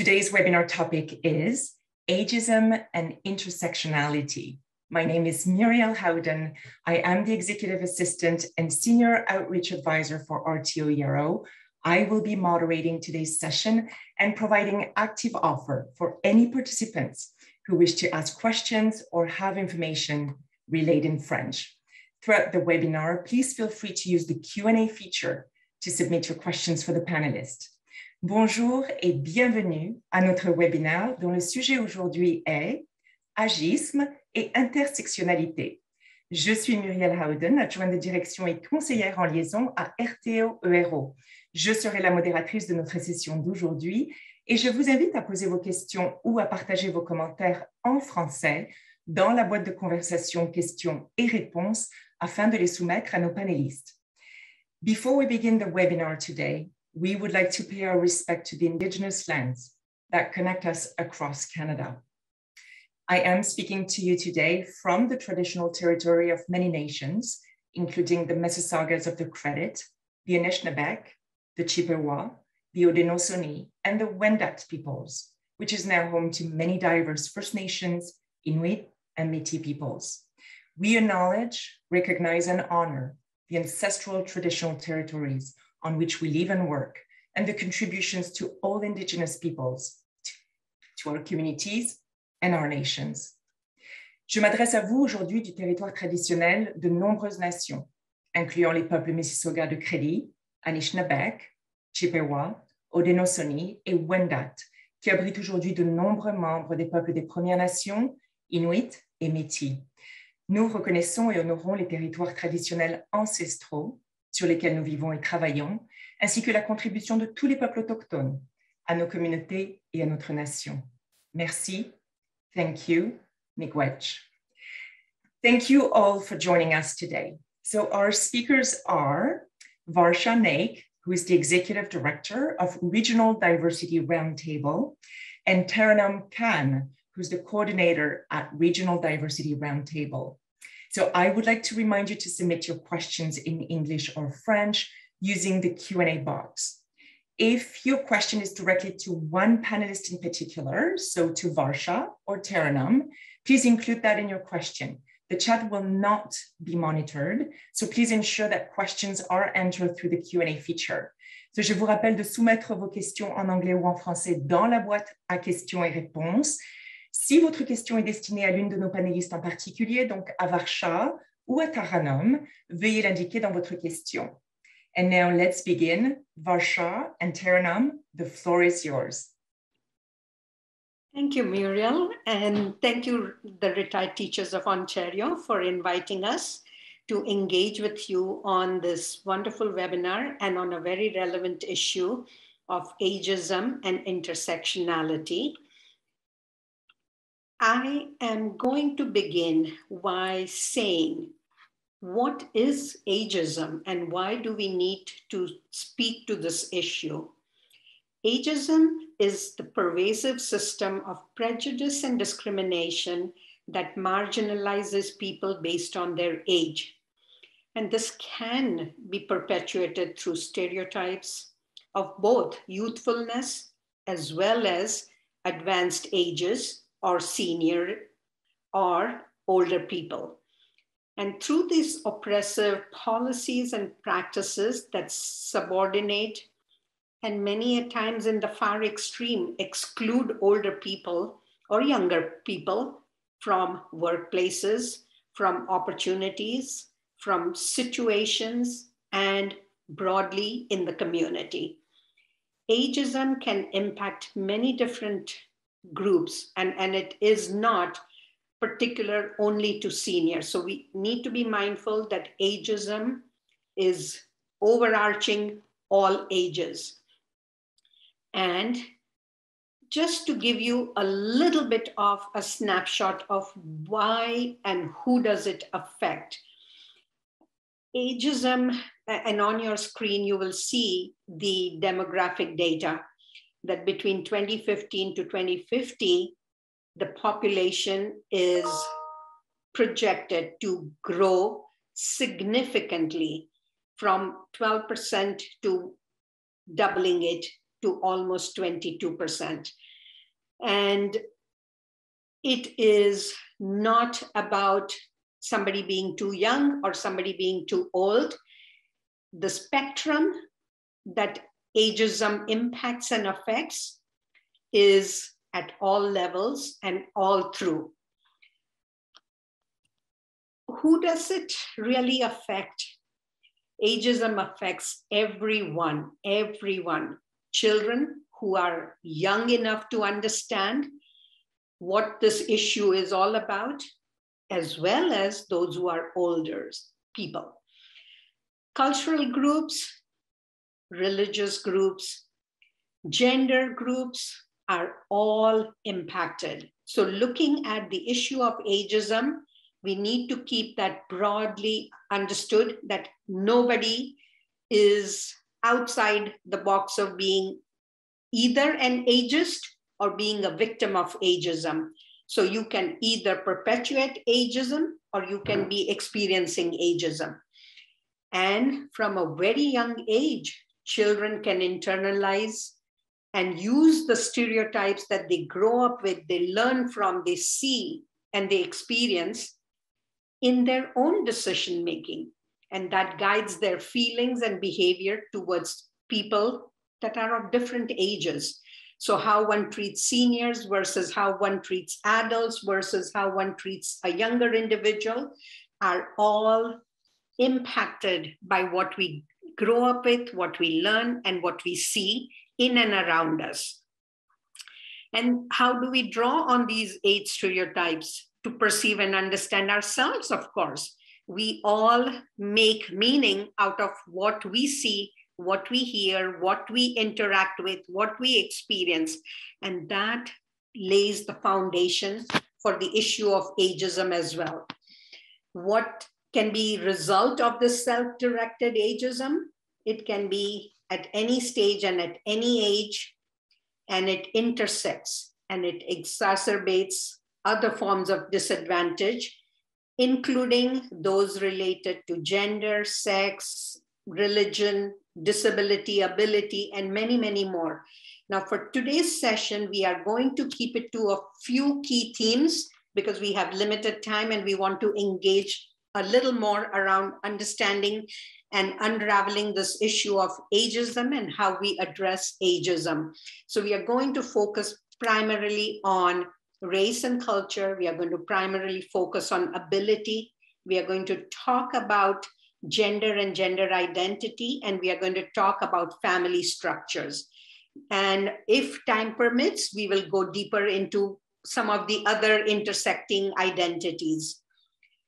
Today's webinar topic is Ageism and Intersectionality. My name is Muriel Howden. I am the Executive Assistant and Senior Outreach Advisor for RTO ERO. I will be moderating today's session and providing active offer for any participants who wish to ask questions or have information relayed in French. Throughout the webinar, please feel free to use the Q&A feature to submit your questions for the panelists. Bonjour et bienvenue à notre webinaire dont le sujet aujourd'hui est Agisme et intersectionnalité. Je suis Muriel Howden, adjointe de direction et conseillère en liaison à RTO ERO. Je serai la modératrice de notre session d'aujourd'hui et je vous invite à poser vos questions ou à partager vos commentaires en français dans la boîte de conversation questions et réponses afin de les soumettre à nos panélistes. Before we begin the webinar today, we would like to pay our respect to the Indigenous lands that connect us across Canada. I am speaking to you today from the traditional territory of many nations, including the Mississaugas of the Credit, the Anishinaabeg, the Chippewa, the Haudenosaunee, and the Wendat peoples, which is now home to many diverse First Nations, Inuit, and Métis peoples. We acknowledge, recognize, and honor the ancestral traditional territories on which we live and work, and the contributions to all Indigenous peoples, to our communities and our nations. Je m'adresse à vous aujourd'hui du territoire traditionnel de nombreuses nations, incluant les peuples Mississauga de Crédit, Anishinaabeg, Chippewa, Haudenosaunee et Wendat, qui abritent aujourd'hui de nombreux membres des peuples des Premières Nations, Inuit et Métis. Nous reconnaissons et honorons les territoires traditionnels ancestraux sur lesquels nous vivons et travaillons, ainsi que la contribution de tous les peuples autochtones à nos communautés et à notre nation. Merci. Thank you. Miigwech. Thank you all for joining us today. So our speakers are Varsha Naik, who is the Executive Director of Regional Diversity Roundtable, and Taranum Khan, who's the coordinator at Regional Diversity Roundtable. So I would like to remind you to submit your questions in English or French using the Q&A box. If your question is directly to one panelist in particular, so to Varsha or Taranum, please include that in your question. The chat will not be monitored, so please ensure that questions are entered through the Q&A feature. So je vous rappelle de soumettre vos questions en anglais ou en français dans la boîte à questions et réponses. Si votre question est destinée à l'une de nos panélistes en particulier, donc à Varsha ou à Taranum, veuillez l'indiquer dans votre question. And now let's begin. Varsha and Taranum, the floor is yours. Thank you, Muriel, and thank you, the retired teachers of Ontario, for inviting us to engage with you on this wonderful webinar and on a very relevant issue of ageism and intersectionality. I am going to begin by saying what is ageism and why do we need to speak to this issue? Ageism is the pervasive system of prejudice and discrimination that marginalizes people based on their age. And this can be perpetuated through stereotypes of both youthfulness as well as advanced ages or senior or older people. And through these oppressive policies and practices that subordinate and many a times in the far extreme exclude older people or younger people from workplaces, from opportunities, from situations, and broadly in the community. Ageism can impact many different groups and, and it is not particular only to seniors. So we need to be mindful that ageism is overarching all ages. And just to give you a little bit of a snapshot of why and who does it affect. Ageism, and on your screen, you will see the demographic data that between 2015 to 2050, the population is projected to grow significantly from 12% to doubling it to almost 22%. And it is not about somebody being too young or somebody being too old. The spectrum that ageism um, impacts and affects is at all levels and all through. Who does it really affect? Ageism affects everyone, everyone. Children who are young enough to understand what this issue is all about, as well as those who are older people. Cultural groups, religious groups, gender groups are all impacted. So, looking at the issue of ageism, we need to keep that broadly understood that nobody is outside the box of being either an ageist or being a victim of ageism. So you can either perpetuate ageism or you can be experiencing ageism. And from a very young age, children can internalize and use the stereotypes that they grow up with, they learn from, they see, and they experience in their own decision making. And that guides their feelings and behavior towards people that are of different ages. So, how one treats seniors versus how one treats adults versus how one treats a younger individual are all impacted by what we grow up with, what we learn, and what we see in and around us. And how do we draw on these eight stereotypes to perceive and understand ourselves? Of course, we all make meaning out of what we see what we hear, what we interact with, what we experience. And that lays the foundation for the issue of ageism as well. What can be result of this self-directed ageism? It can be at any stage and at any age, and it intersects and it exacerbates other forms of disadvantage, including those related to gender, sex, religion, disability, ability, and many, many more. Now, for today's session, we are going to keep it to a few key themes because we have limited time and we want to engage a little more around understanding and unraveling this issue of ageism and how we address ageism. So, we are going to focus primarily on race and culture. We are going to primarily focus on ability. We are going to talk about gender and gender identity, and we are going to talk about family structures. And if time permits, we will go deeper into some of the other intersecting identities.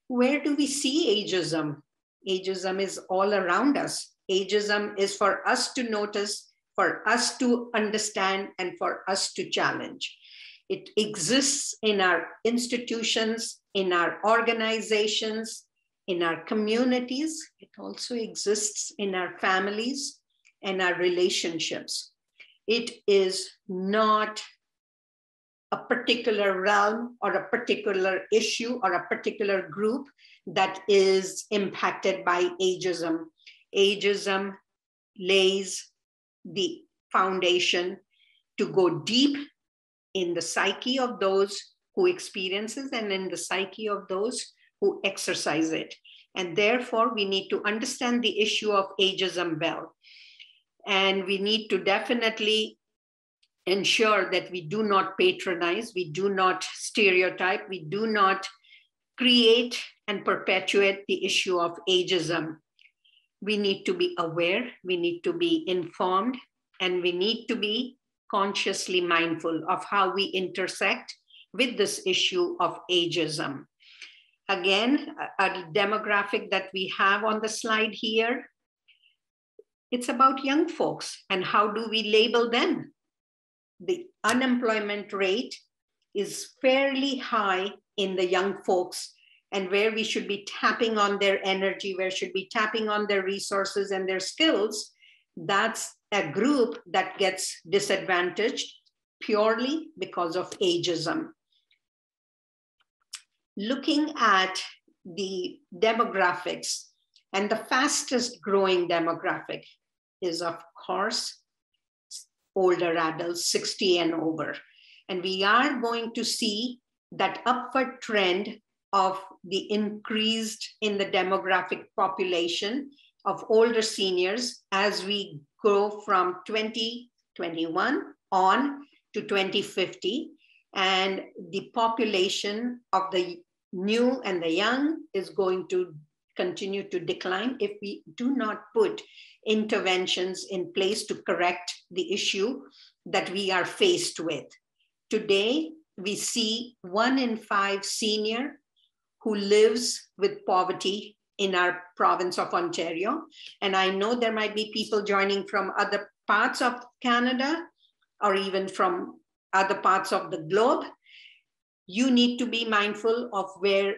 Where do we see ageism? Ageism is all around us. Ageism is for us to notice, for us to understand, and for us to challenge. It exists in our institutions, in our organizations, in our communities, it also exists in our families and our relationships. It is not a particular realm or a particular issue or a particular group that is impacted by ageism. Ageism lays the foundation to go deep in the psyche of those who experiences and in the psyche of those who exercise it. And therefore, we need to understand the issue of ageism well. And we need to definitely ensure that we do not patronize, we do not stereotype, we do not create and perpetuate the issue of ageism. We need to be aware, we need to be informed, and we need to be consciously mindful of how we intersect with this issue of ageism. Again, a, demographic that we have on the slide here. It's about young folks and how do we label them? The unemployment rate is fairly high in the young folks and where we should be tapping on their energy, where should be tapping on their resources and their skills, that's a group that gets disadvantaged purely because of ageism. Looking at the demographics, and the fastest growing demographic is, of course, older adults, 60 and over. And we are going to see that upward trend of the increased in the demographic population of older seniors as we go from 2021 on to 2050. And the population of the new and the young is going to continue to decline if we do not put interventions in place to correct the issue that we are faced with. Today, we see one in five senior who lives with poverty in our province of Ontario. And I know there might be people joining from other parts of Canada or even from other parts of the globe. You need to be mindful of where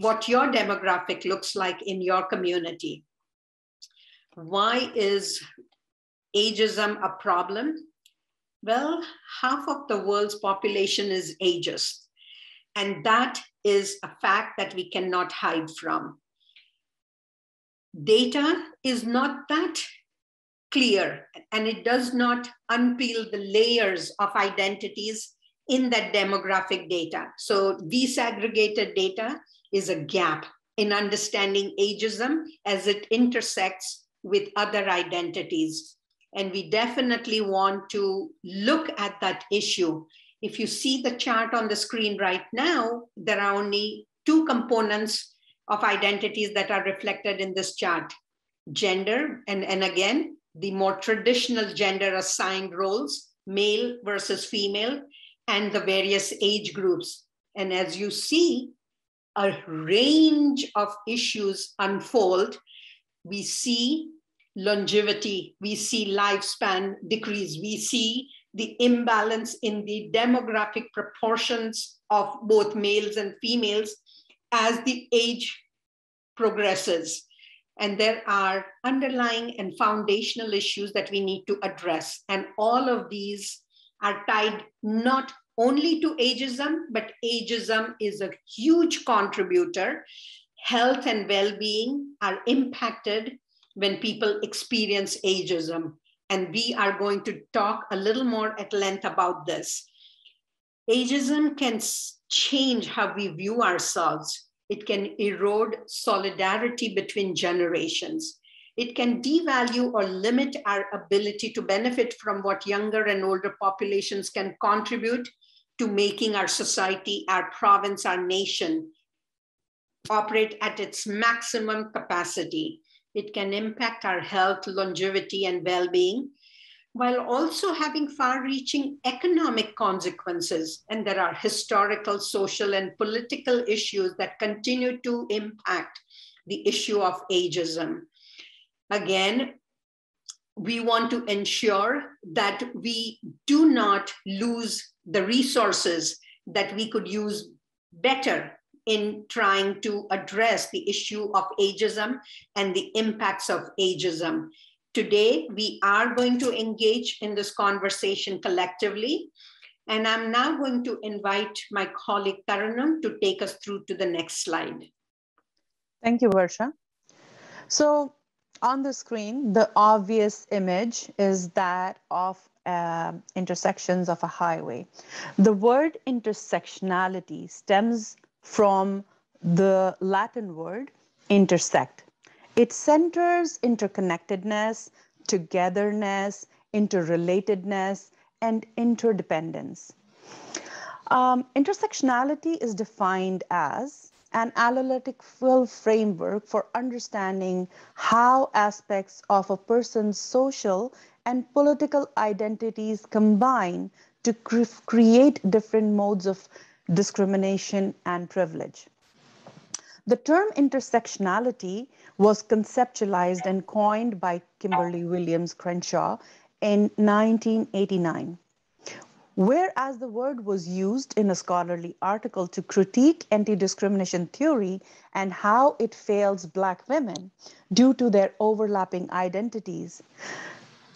what your demographic looks like in your community. Why is ageism a problem? Well, half of the world's population is ageist. And that is a fact that we cannot hide from. Data is not that clear and it does not unpeel the layers of identities in that demographic data. So disaggregated data is a gap in understanding ageism as it intersects with other identities. And we definitely want to look at that issue. If you see the chart on the screen right now, there are only two components of identities that are reflected in this chart gender, and, and again, the more traditional gender assigned roles, male versus female, and the various age groups. And as you see, a range of issues unfold. We see longevity, we see lifespan decrease, we see the imbalance in the demographic proportions of both males and females as the age progresses. And there are underlying and foundational issues that we need to address. And all of these are tied not only to ageism, but ageism is a huge contributor. Health and well being are impacted when people experience ageism. And we are going to talk a little more at length about this. Ageism can change how we view ourselves, it can erode solidarity between generations. It can devalue or limit our ability to benefit from what younger and older populations can contribute to making our society, our province, our nation operate at its maximum capacity. It can impact our health, longevity, and well being, while also having far reaching economic consequences. And there are historical, social, and political issues that continue to impact the issue of ageism. Again, we want to ensure that we do not lose the resources that we could use better in trying to address the issue of ageism and the impacts of ageism. Today, we are going to engage in this conversation collectively. And I'm now going to invite my colleague Taranum to take us through to the next slide. Thank you, Varsha. So on the screen, the obvious image is that of uh, intersections of a highway. The word intersectionality stems from the Latin word intersect. It centers interconnectedness, togetherness, interrelatedness, and interdependence. Um, intersectionality is defined as an analytical framework for understanding how aspects of a person's social and political identities combine to cre create different modes of discrimination and privilege. The term intersectionality was conceptualized and coined by Kimberlé Williams Crenshaw in 1989. Whereas the word was used in a scholarly article to critique anti discrimination theory and how it fails Black women due to their overlapping identities,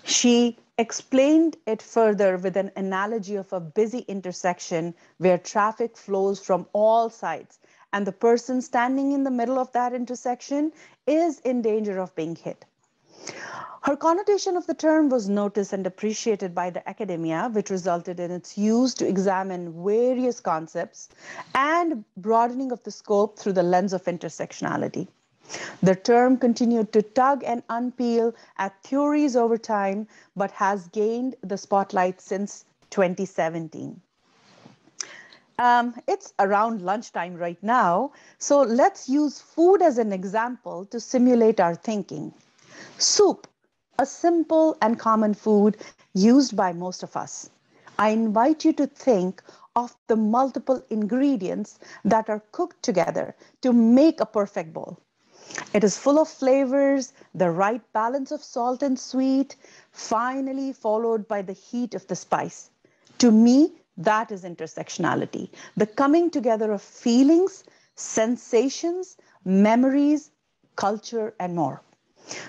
she explained it further with an analogy of a busy intersection where traffic flows from all sides and the person standing in the middle of that intersection is in danger of being hit. Her connotation of the term was noticed and appreciated by the academia, which resulted in its use to examine various concepts and broadening of the scope through the lens of intersectionality. The term continued to tug and unpeel at theories over time, but has gained the spotlight since 2017. Um, it's around lunchtime right now, so let's use food as an example to simulate our thinking. Soup a simple and common food used by most of us. I invite you to think of the multiple ingredients that are cooked together to make a perfect bowl. It is full of flavors, the right balance of salt and sweet, finally followed by the heat of the spice. To me, that is intersectionality, the coming together of feelings, sensations, memories, culture, and more.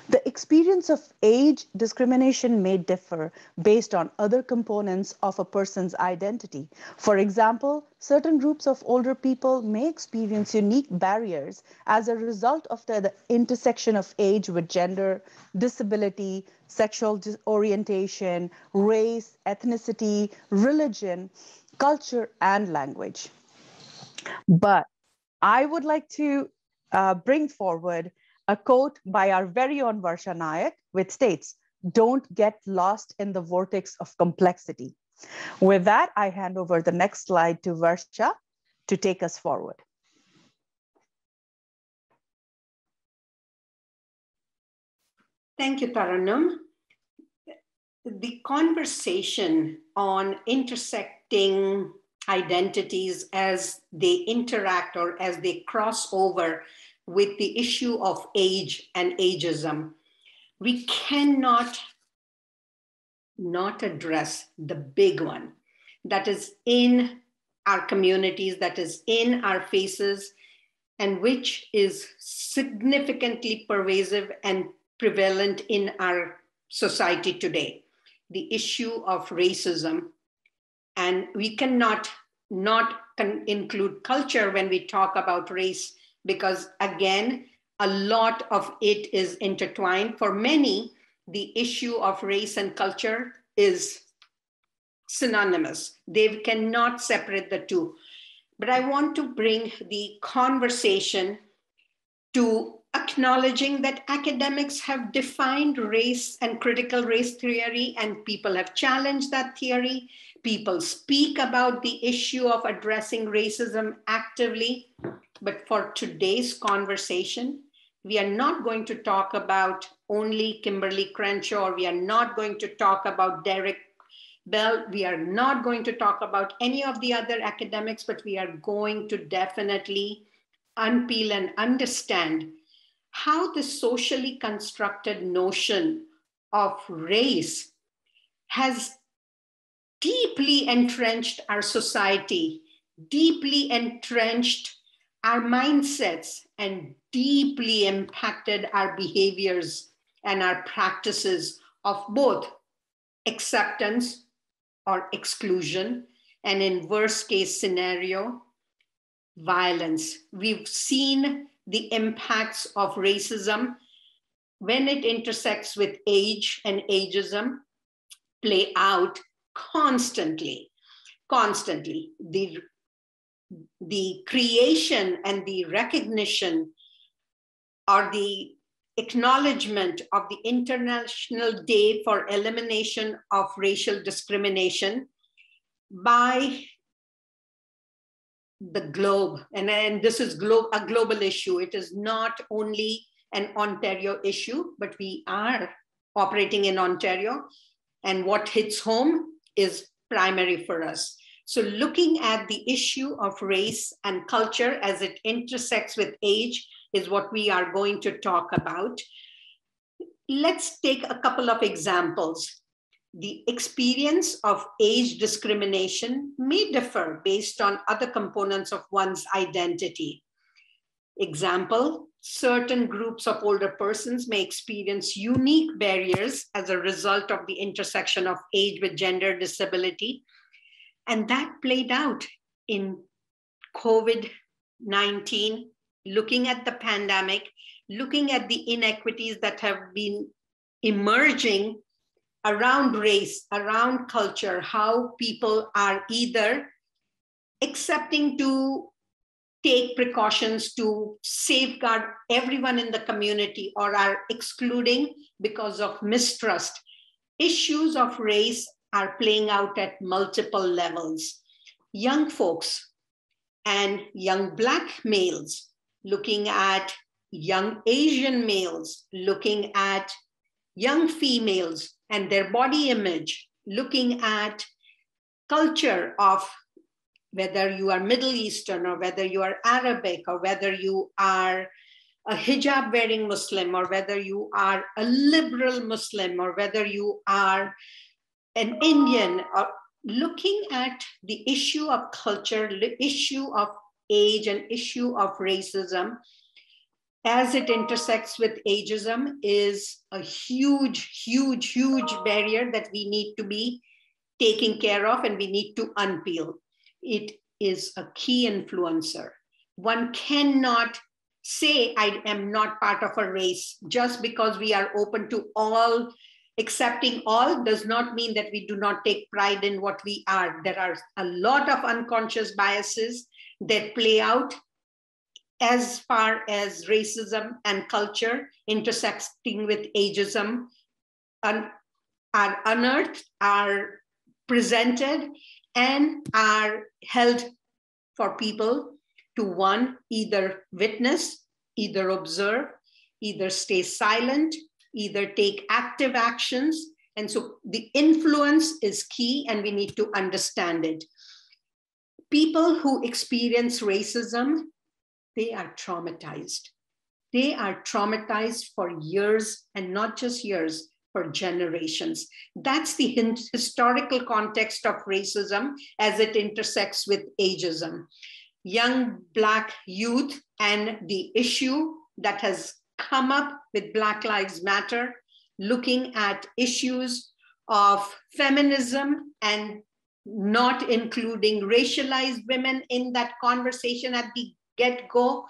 The experience of age discrimination may differ based on other components of a person's identity. For example, certain groups of older people may experience unique barriers as a result of the, the intersection of age with gender, disability, sexual orientation, race, ethnicity, religion, culture, and language. But I would like to uh, bring forward a quote by our very own Varsha Naik, which states, don't get lost in the vortex of complexity. With that, I hand over the next slide to Varsha to take us forward. Thank you, Taranum. The conversation on intersecting identities as they interact or as they cross over with the issue of age and ageism. We cannot not address the big one that is in our communities, that is in our faces, and which is significantly pervasive and prevalent in our society today the issue of racism. And we cannot not include culture when we talk about race because again, a lot of it is intertwined. For many, the issue of race and culture is synonymous. They cannot separate the two. But I want to bring the conversation to acknowledging that academics have defined race and critical race theory, and people have challenged that theory. People speak about the issue of addressing racism actively. But for today's conversation, we are not going to talk about only Kimberlé Crenshaw, we are not going to talk about Derek Bell. We are not going to talk about any of the other academics, but we are going to definitely unpeel and understand how the socially constructed notion of race has deeply entrenched our society, deeply entrenched our mindsets and deeply impacted our behaviors and our practices of both acceptance or exclusion, and in worst case scenario, violence. We've seen the impacts of racism when it intersects with age and ageism play out constantly constantly the the creation and the recognition or the acknowledgement of the International Day for Elimination of Racial Discrimination by the globe. And, and this is glo- a global issue. It is not only an Ontario issue, but we are operating in Ontario. And what hits home is primary for us. So, looking at the issue of race and culture as it intersects with age is what we are going to talk about. Let's take a couple of examples. The experience of age discrimination may differ based on other components of one's identity. Example, certain groups of older persons may experience unique barriers as a result of the intersection of age with gender disability and that played out in COVID 19, looking at the pandemic, looking at the inequities that have been emerging around race, around culture, how people are either accepting to take precautions to safeguard everyone in the community or are excluding because of mistrust. Issues of race are playing out at multiple levels. Young folks and young Black males looking at young Asian males, looking at young females and their body image, looking at culture of whether you are Middle Eastern or whether you are Arabic or whether you are a hijab wearing Muslim or whether you are a liberal Muslim or whether you are an Indian or looking at the issue of culture, the issue of age and issue of racism as it intersects with ageism is a huge, huge, huge barrier that we need to be taking care of and we need to unpeel. It is a key influencer. One cannot say, I am not part of a race just because we are open to all. Accepting all does not mean that we do not take pride in what we are. There are a lot of unconscious biases that play out as far as racism and culture intersecting with ageism are unearthed, are presented, and are held for people to one, either witness, either observe, either stay silent, either take active actions. And so the influence is key, and we need to understand it. People who experience racism they are traumatized. They are traumatized for years and not just years, for generations. That's the historical context of racism as it intersects with ageism. Young Black youth and the issue that has come up with Black Lives Matter, looking at issues of feminism and not including racialized women in that conversation at the get go.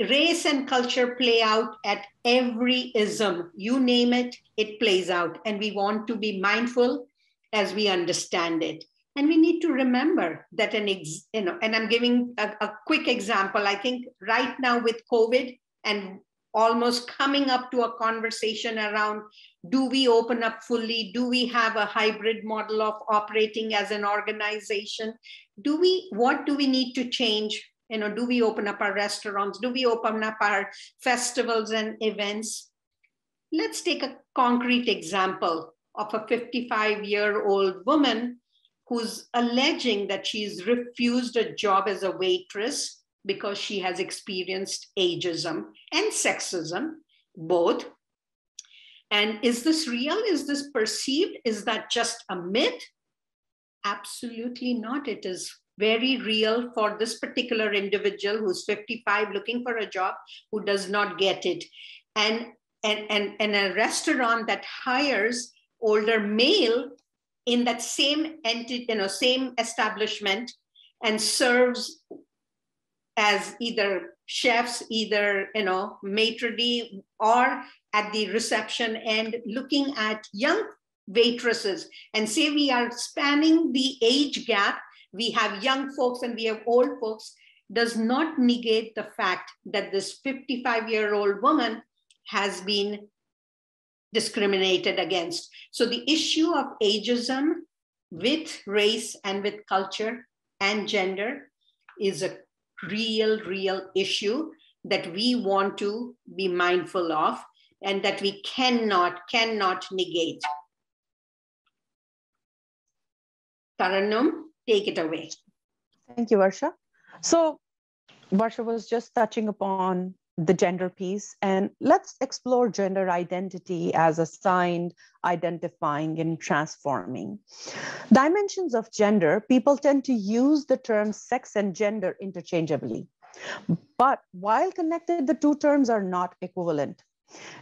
Race and culture play out at every ism. You name it, it plays out. And we want to be mindful as we understand it. And we need to remember that an, ex, you know, and I'm giving a, a quick example. I think right now with COVID and almost coming up to a conversation around do we open up fully? Do we have a hybrid model of operating as an organization? Do we what do we need to change? You know do we open up our restaurants? Do we open up our festivals and events? Let's take a concrete example of a 55 year old woman who's alleging that she's refused a job as a waitress because she has experienced ageism and sexism both. And is this real? Is this perceived? Is that just a myth? Absolutely not. It is very real for this particular individual who's 55 looking for a job who does not get it. And and and, and a restaurant that hires older male in that same entity you know same establishment and serves as either chefs either you know maitre d or at the reception and looking at young waitresses and say we are spanning the age gap we have young folks and we have old folks does not negate the fact that this 55 year old woman has been discriminated against. So the issue of ageism with race and with culture and gender is a real, real issue that we want to be mindful of and that we cannot, cannot negate. Taranum? take it away. Thank you, Varsha. So, Varsha was just touching upon the gender piece, and let's explore gender identity as assigned, identifying, and transforming. Dimensions of gender, people tend to use the terms sex and gender interchangeably. But while connected, the two terms are not equivalent.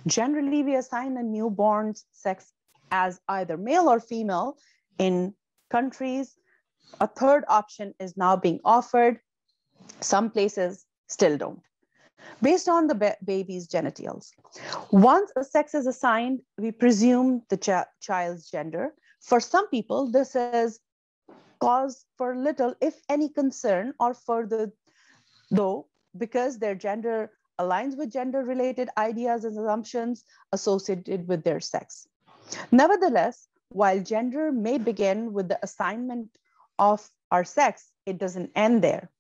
Generally, we assign a newborn's sex as either male or female in countries a third option is now being offered. Some places still don't. Based on the ba baby's genitals. Once a sex is assigned, we presume the ch child's gender. For some people, this is cause for little, if any, concern or further, though, because their gender aligns with gender related ideas and assumptions associated with their sex. Nevertheless, while gender may begin with the assignment of our sex, it doesn't end there.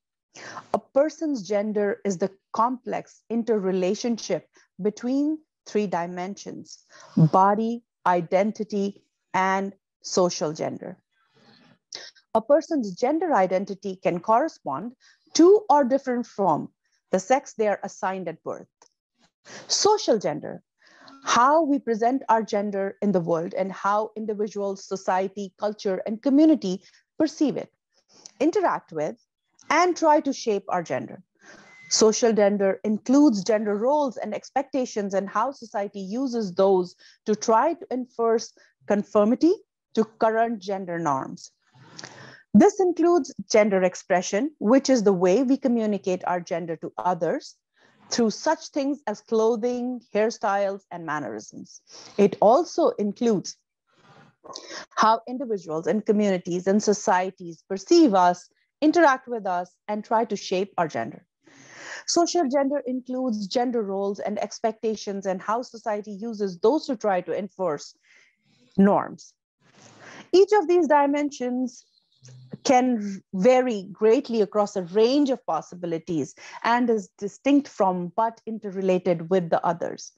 A person's gender is the complex interrelationship between three dimensions body, identity, and social gender. A person's gender identity can correspond to or different from the sex they are assigned at birth. Social gender, how we present our gender in the world and how individuals, society, culture, and community perceive it, interact with, and try to shape our gender. Social gender includes gender roles and expectations and how society uses those to try to enforce conformity to current gender norms. This includes gender expression, which is the way we communicate our gender to others through such things as clothing, hairstyles, and mannerisms. It also includes how individuals and communities and societies perceive us, interact with us, and try to shape our gender. Social gender includes gender roles and expectations and how society uses those to try to enforce norms. Each of these dimensions can vary greatly across a range of possibilities and is distinct from but interrelated with the others.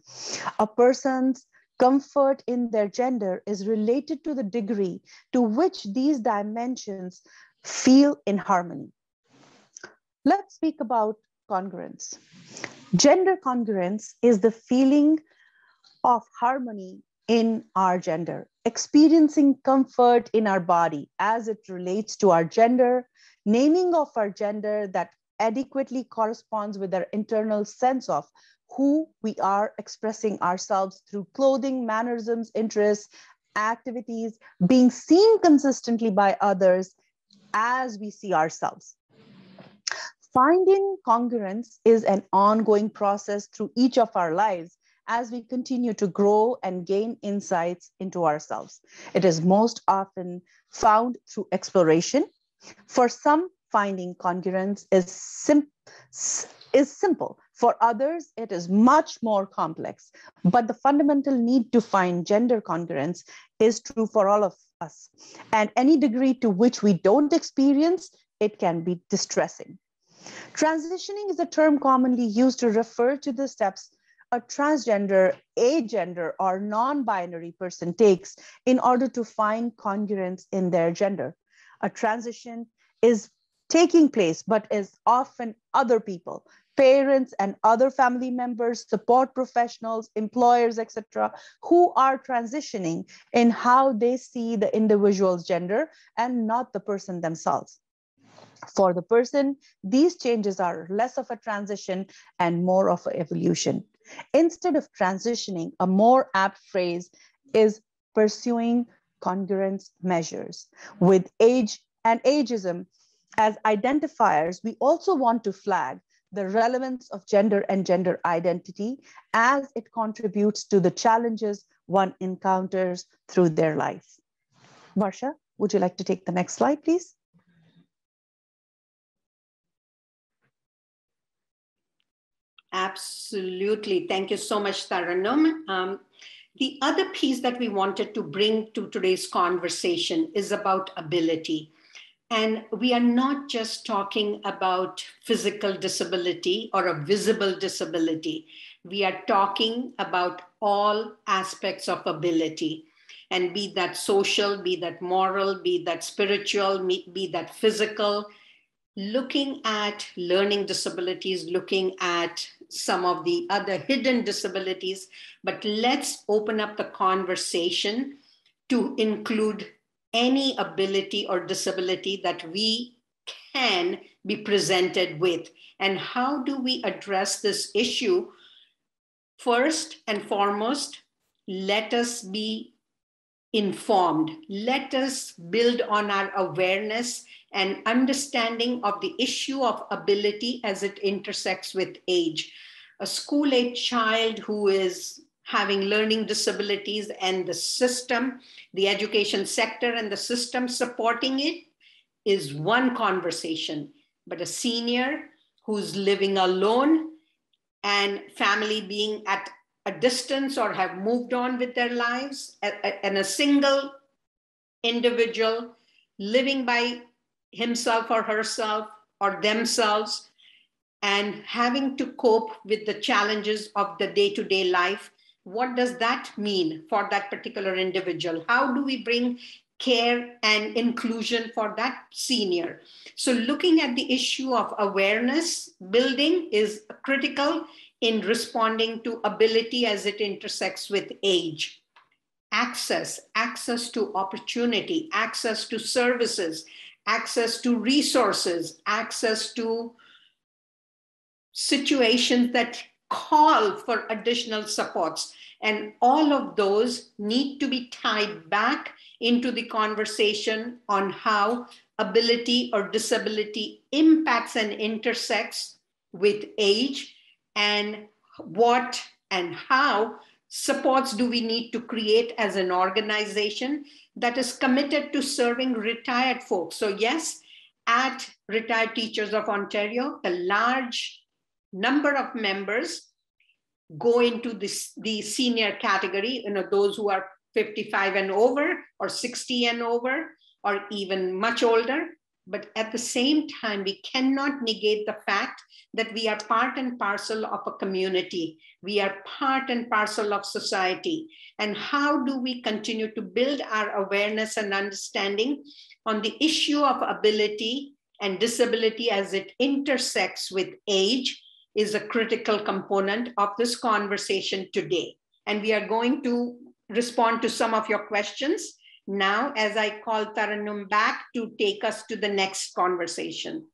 A person's comfort in their gender is related to the degree to which these dimensions feel in harmony. Let's speak about congruence. Gender congruence is the feeling of harmony in our gender, experiencing comfort in our body as it relates to our gender, naming of our gender that adequately corresponds with our internal sense of who we are expressing ourselves through clothing, mannerisms, interests, activities, being seen consistently by others as we see ourselves. Finding congruence is an ongoing process through each of our lives as we continue to grow and gain insights into ourselves. It is most often found through exploration. For some, finding congruence is, sim- is simple. For others, it is much more complex. But the fundamental need to find gender congruence is true for all of us. And any degree to which we don't experience, it can be distressing. Transitioning is a term commonly used to refer to the steps a transgender, agender, or non binary person takes in order to find congruence in their gender. A transition is taking place, but is often other people, parents and other family members, support professionals, employers, etc., who are transitioning in how they see the individual's gender and not the person themselves. For the person, these changes are less of a transition and more of an evolution. Instead of transitioning, a more apt phrase is pursuing congruence measures. With age and ageism as identifiers, we also want to flag the relevance of gender and gender identity as it contributes to the challenges one encounters through their life. Varsha, would you like to take the next slide, please? Absolutely. Thank you so much, Taranum. Um, the other piece that we wanted to bring to today's conversation is about ability. And we are not just talking about physical disability or a visible disability. We are talking about all aspects of ability. And be that social, be that moral, be that spiritual, be that physical, looking at learning disabilities, looking at some of the other hidden disabilities, but let's open up the conversation to include any ability or disability that we can be presented with. And how do we address this issue? First and foremost, let us be informed. Let us build on our awareness and understanding of the issue of ability as it intersects with age. a school age child who is having learning disabilities and the system, the education sector and the system supporting it is one conversation. But a senior who's living alone and family being at a distance or have moved on with their lives, and a single individual living by himself or herself or themselves and having to cope with the challenges of the day to day life. What does that mean for that particular individual? How do we bring care and inclusion for that senior? So, looking at the issue of awareness building is critical in responding to ability as it intersects with age. Access, access to opportunity, access to services, access to resources, access to situations that call for additional supports. And all of those need to be tied back into the conversation on how ability or disability impacts and intersects with age and what and how supports do we need to create as an organization that is committed to serving retired folks. So, yes, at Retired Teachers of Ontario, a large number of members go into this, the senior category, you know, those who are 55 and over, or 60 and over, or even much older. But at the same time, we cannot negate the fact that we are part and parcel of a community. We are part and parcel of society. And how do we continue to build our awareness and understanding on the issue of ability and disability as it intersects with age is a critical component of this conversation today. And we are going to respond to some of your questions now as I call Taranum back to take us to the next conversation.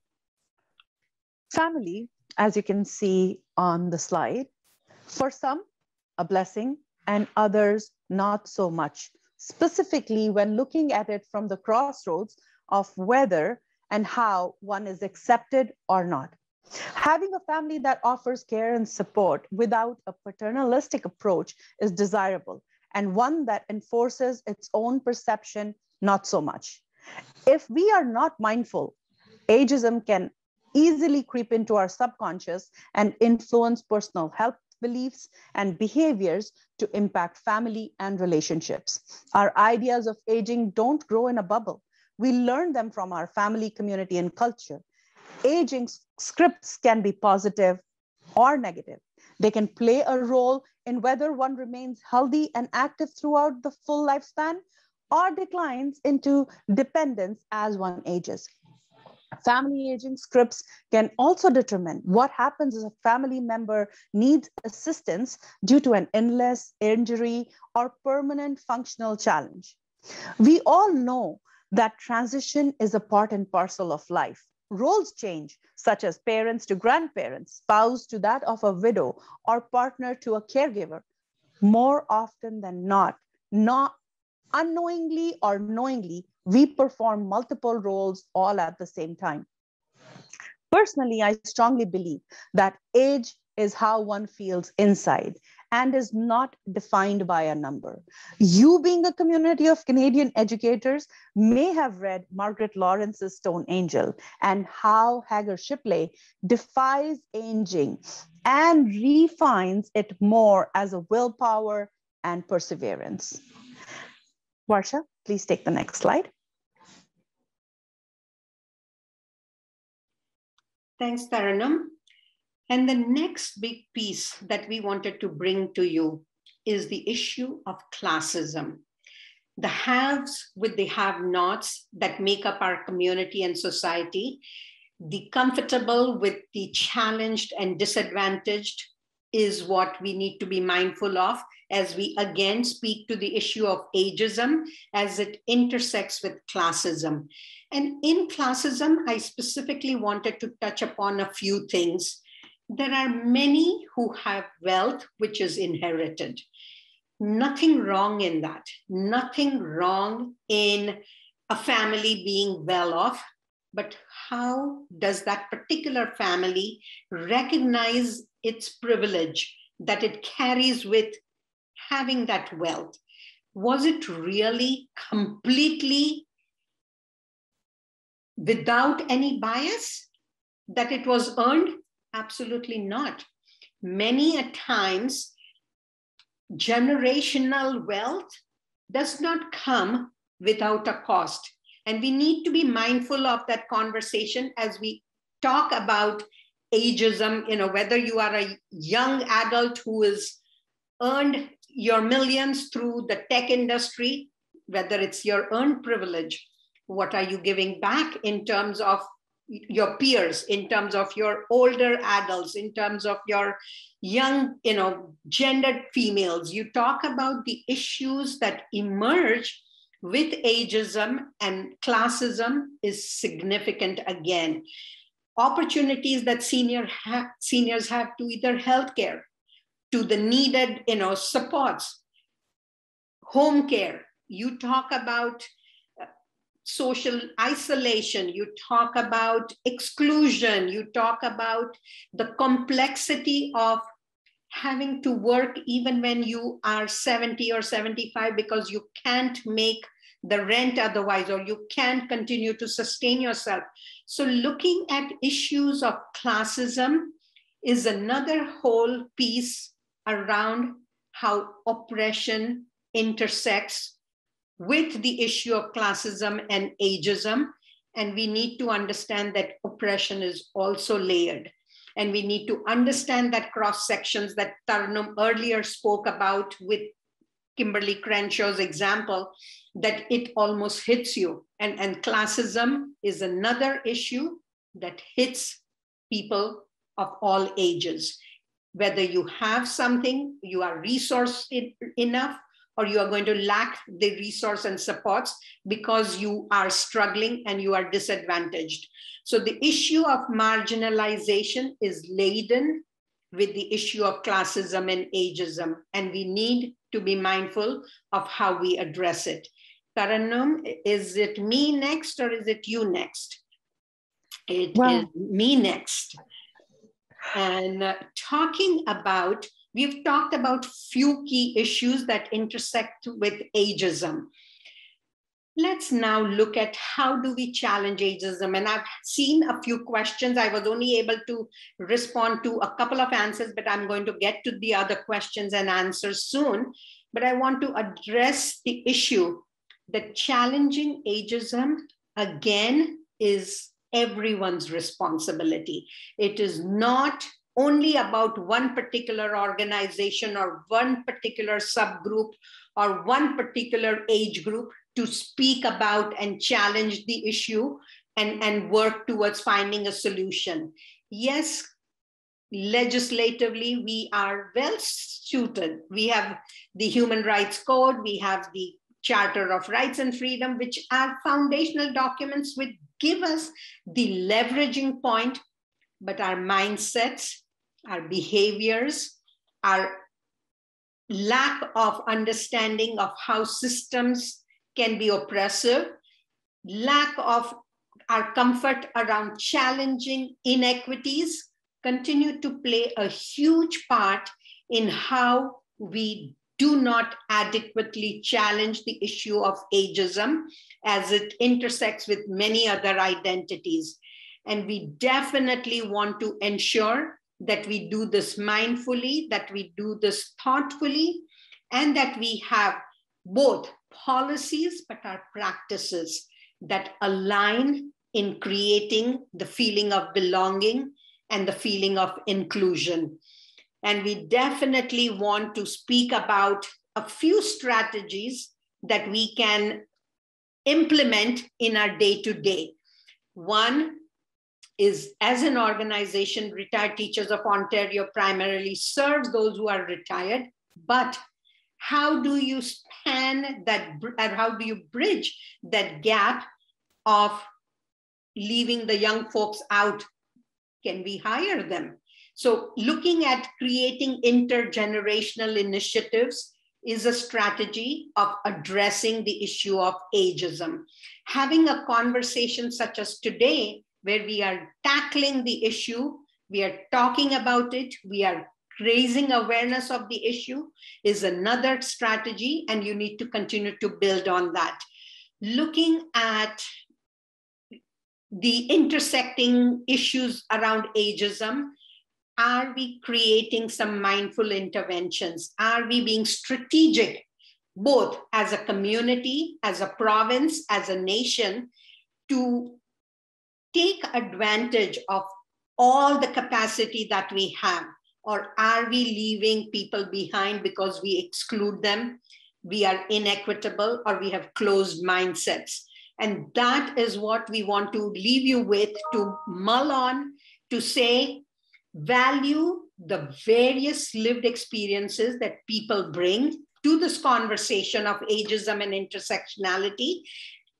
Family, as you can see on the slide, for some, a blessing, and others, not so much, specifically when looking at it from the crossroads of whether and how one is accepted or not. Having a family that offers care and support without a paternalistic approach is desirable and one that enforces its own perception, not so much. If we are not mindful, ageism can easily creep into our subconscious and influence personal health beliefs and behaviors to impact family and relationships. Our ideas of aging don't grow in a bubble. We learn them from our family, community, and culture. Aging scripts can be positive or negative. They can play a role in whether one remains healthy and active throughout the full lifespan or declines into dependence as one ages. Family aging scripts can also determine what happens if a family member needs assistance due to an illness, injury, or permanent functional challenge. We all know that transition is a part and parcel of life roles change, such as parents to grandparents, spouse to that of a widow, or partner to a caregiver. More often than not, not unknowingly or knowingly, we perform multiple roles all at the same time. Personally, I strongly believe that age is how one feels inside and is not defined by a number. You, being a community of Canadian educators, may have read Margaret Laurence's Stone Angel and how Hagar Shipley defies aging and refines it more as a willpower and perseverance. Varsha, please take the next slide. Thanks, Taranum. And the next big piece that we wanted to bring to you is the issue of classism. The haves with the have nots that make up our community and society, the comfortable with the challenged and disadvantaged is what we need to be mindful of as we again speak to the issue of ageism as it intersects with classism. And in classism, I specifically wanted to touch upon a few things there are many who have wealth which is inherited. Nothing wrong in that. Nothing wrong in a family being well off. but how does that particular family recognize its privilege that it carries with having that wealth? Was it really completely without any bias that it was earned? Absolutely not. Many a times, generational wealth does not come without a cost. And we need to be mindful of that conversation as we talk about ageism, you know, whether you are a young adult who has earned your millions through the tech industry, whether it's your earned privilege, what are you giving back in terms of your peers, in terms of your older adults, in terms of your young, you know, gendered females. You talk about the issues that emerge with ageism and classism is significant again. Opportunities that senior ha- seniors have to either healthcare, to the needed you know, supports, home care. You talk about social isolation, you talk about exclusion, you talk about the complexity of having to work even when you are 70 or 75 because you can't make the rent otherwise or you can't continue to sustain yourself. So looking at issues of classism is another whole piece around how oppression intersects with the issue of classism and ageism and we need to understand that oppression is also layered and we need to understand that cross sections that Taranum earlier spoke about with Kimberlé Crenshaw's example, that it almost hits you. And, and classism is another issue that hits people of all ages. Whether you have something, you are resourced enough, or you are going to lack the resource and supports because you are struggling and you are disadvantaged. So the issue of marginalization is laden with the issue of classism and ageism, and we need to be mindful of how we address it. Taranum, is it me next or is it you next? It well, is me next. And uh, talking about, we've talked about few key issues that intersect with ageism. Let's now look at how do we challenge ageism. And i've seen a few questions. I was only able to respond to a couple of answers but i'm going to get to the other questions and answers soon. But i want to address the issue that challenging ageism again is everyone's responsibility. It is not only about one particular organization or one particular subgroup or one particular age group to speak about and challenge the issue and, and work towards finding a solution. Yes, legislatively, we are well suited. We have the Human Rights Code, we have the Charter of Rights and Freedom, which are foundational documents which give us the leveraging point, but our mindsets, our behaviors, our lack of understanding of how systems can be oppressive, lack of our comfort around challenging inequities continue to play a huge part in how we do not adequately challenge the issue of ageism as it intersects with many other identities. And we definitely want to ensure that we do this mindfully, that we do this thoughtfully, and that we have both policies, but our practices that align in creating the feeling of belonging and the feeling of inclusion. And we definitely want to speak about a few strategies that we can implement in our day to day. One is as an organization, Retired Teachers of Ontario primarily serves those who are retired, but how do you span that and how do you bridge that gap of leaving the young folks out? Can we hire them? So looking at creating intergenerational initiatives is a strategy of addressing the issue of ageism. Having a conversation such as today, where we are tackling the issue, we are talking about it, we are raising awareness of the issue, is another strategy, and you need to continue to build on that. Looking at the intersecting issues around ageism, are we creating some mindful interventions? Are we being strategic, both as a community, as a province, as a nation, to take advantage of all the capacity that we have? Or are we leaving people behind because we exclude them? We are inequitable or we have closed mindsets. And that is what we want to leave you with to mull on, to say, value the various lived experiences that people bring to this conversation of ageism and intersectionality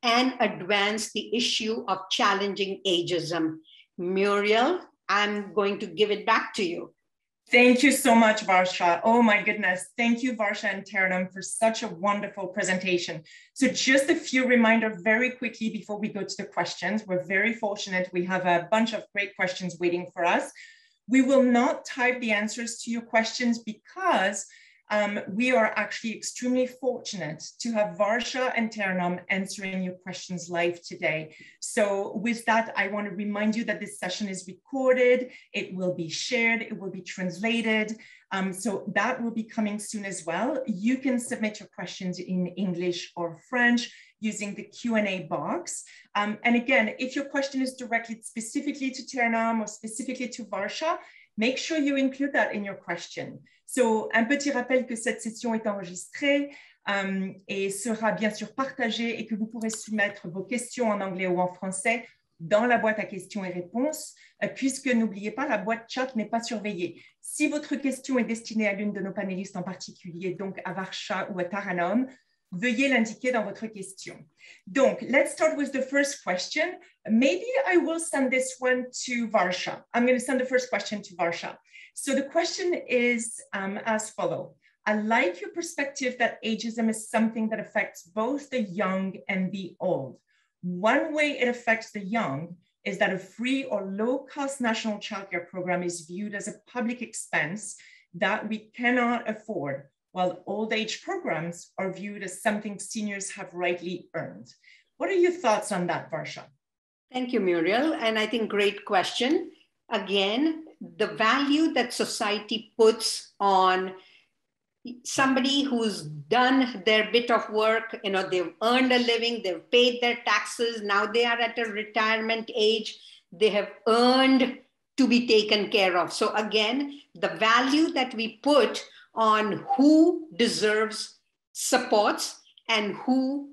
and advance the issue of challenging ageism. Muriel, I'm going to give it back to you. Thank you so much, Varsha. Oh my goodness. Thank you, Varsha and Taranum, for such a wonderful presentation. So just a few reminders very quickly before we go to the questions. We're very fortunate. We have a bunch of great questions waiting for us. We will not type the answers to your questions because um, we are actually extremely fortunate to have Varsha and Taranum answering your questions live today. So with that, I want to remind you that this session is recorded, it will be shared, it will be translated. Um, so that will be coming soon as well. You can submit your questions in English or French using the Q&A box. Um, and again, if your question is directed specifically to Taranum or specifically to Varsha, make sure you include that in your question. So, un petit rappel que cette session est enregistrée um, et sera bien sûr partagée et que vous pourrez soumettre vos questions en anglais ou en français dans la boîte à questions et réponses, euh, puisque n'oubliez pas, la boîte chat n'est pas surveillée. Si votre question est destinée à l'une de nos panélistes en particulier, donc à Varsha ou à Taranum, veuillez l'indiquer dans votre question. Donc, let's start with the first question. Maybe I will send this one to Varsha. I'm going to send the first question to Varsha. So the question is um, as follow. I like your perspective that ageism is something that affects both the young and the old. One way it affects the young is that a free or low cost national childcare program is viewed as a public expense that we cannot afford while old age programs are viewed as something seniors have rightly earned. What are your thoughts on that, Varsha? Thank you, Muriel. And I think great question. Again, the value that society puts on somebody who's done their bit of work, you know, they've earned a living, they've paid their taxes, now they are at a retirement age, they have earned to be taken care of. So again, the value that we put on who deserves supports and who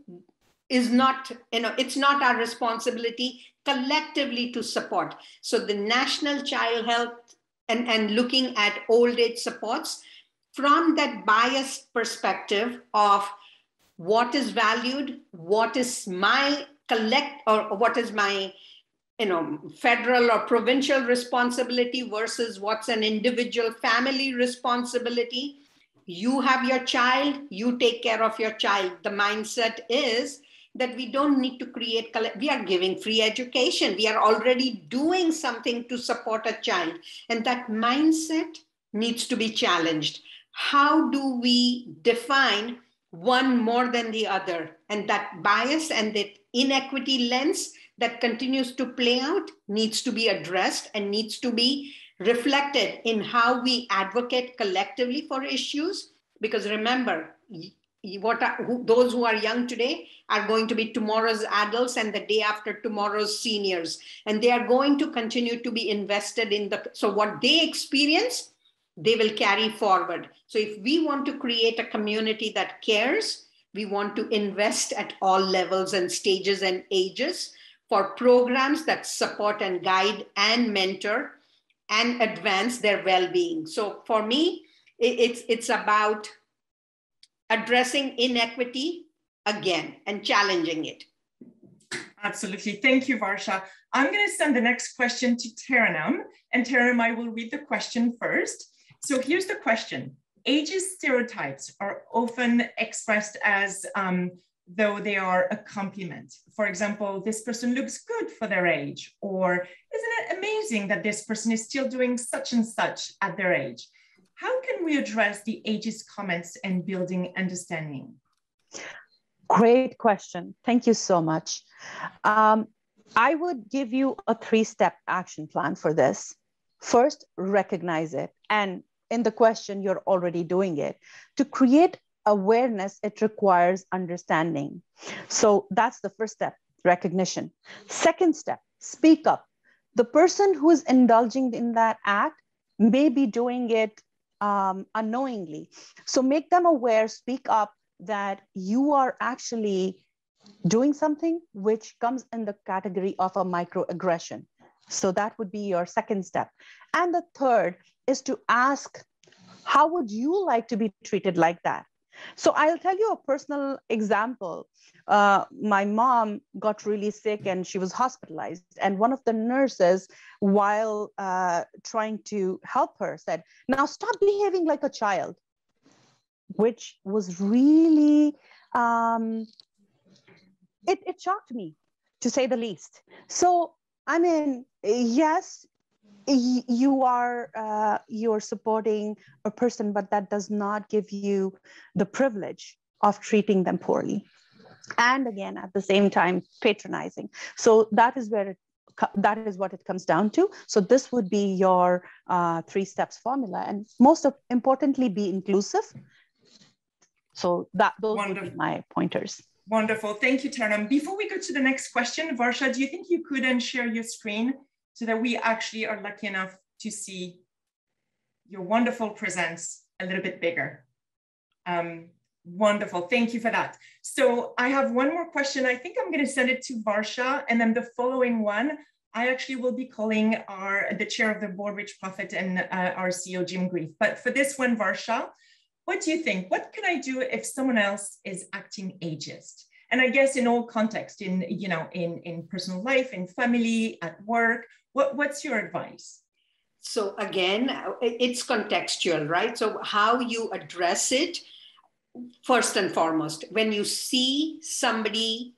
is not, you know, it's not our responsibility collectively to support. So the National Child Health and, and looking at old age supports from that biased perspective of what is valued, what is my collect or what is my you know federal or provincial responsibility versus what's an individual family responsibility you have your child you take care of your child the mindset is that we don't need to create we are giving free education. We are already doing something to support a child. And that mindset needs to be challenged. How do we define one more than the other? And that bias and that inequity lens that continues to play out needs to be addressed and needs to be reflected in how we advocate collectively for issues. Because remember, what are, who, those who are young today are going to be tomorrow's adults and the day after tomorrow's seniors and they are going to continue to be invested in the so what they experience they will carry forward so if we want to create a community that cares we want to invest at all levels and stages and ages for programs that support and guide and mentor and advance their well-being. So for me, it's, it's about addressing inequity again and challenging it. Absolutely. Thank you, Varsha. I'm going to send the next question to Taranum. And Taranum, I will read the question first. So here's the question. ageist stereotypes are often expressed as um, though they are a compliment. For example, this person looks good for their age, or isn't it amazing that this person is still doing such and such at their age? How can we address the ageist comments and building understanding? Great question. Thank you so much. Um, I would give you a three step action plan for this. First, recognize it. And in the question, you're already doing it. To create awareness, it requires understanding. So that's the first step recognition. Second step, speak up. The person who is indulging in that act may be doing it um, unknowingly. So make them aware, speak up that you are actually doing something which comes in the category of a microaggression. So that would be your second step. And the third is to ask, how would you like to be treated like that? So I'll tell you a personal example. Uh, my mom got really sick and she was hospitalized. And one of the nurses, while uh, trying to help her, said, Now stop behaving like a child, which was really, um, it, it shocked me to say the least. So, I mean, yes, you are uh, you're supporting a person but that does not give you the privilege of treating them poorly and again at the same time patronizing so that is where it that is what it comes down to so this would be your uh, three steps formula and most of, importantly be inclusive so that those Wonderful. would be my pointers Wonderful. Thank you, Taranum. Before we go to the next question, Varsha, do you think you could share your screen so that we actually are lucky enough to see your wonderful presence a little bit bigger. Um, wonderful, thank you for that. So I have one more question. I think I'm gonna send it to Varsha and then the following one, I actually will be calling our the chair of the board, Rich Prophet, and uh, our CEO, Jim Grieve. But for this one, Varsha, what do you think? What can I do if someone else is acting ageist? And I guess in all context, in you know, in in personal life, in family, at work, what, what's your advice? So again, it's contextual, right? So how you address it, first and foremost, when you see somebody,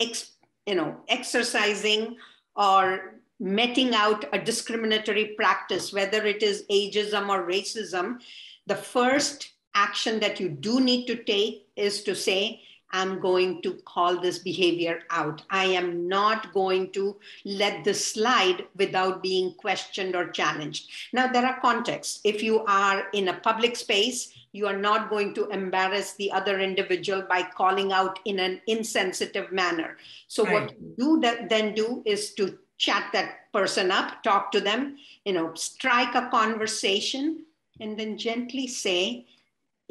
ex, you know, exercising or meting out a discriminatory practice, whether it is ageism or racism, the first action that you do need to take is to say, I'm going to call this behavior out. I am not going to let this slide without being questioned or challenged. Now, there are contexts. If you are in a public space, you are not going to embarrass the other individual by calling out in an insensitive manner. So, right. what you do that, then do is to chat that person up, talk to them, you know, strike a conversation, and then gently say,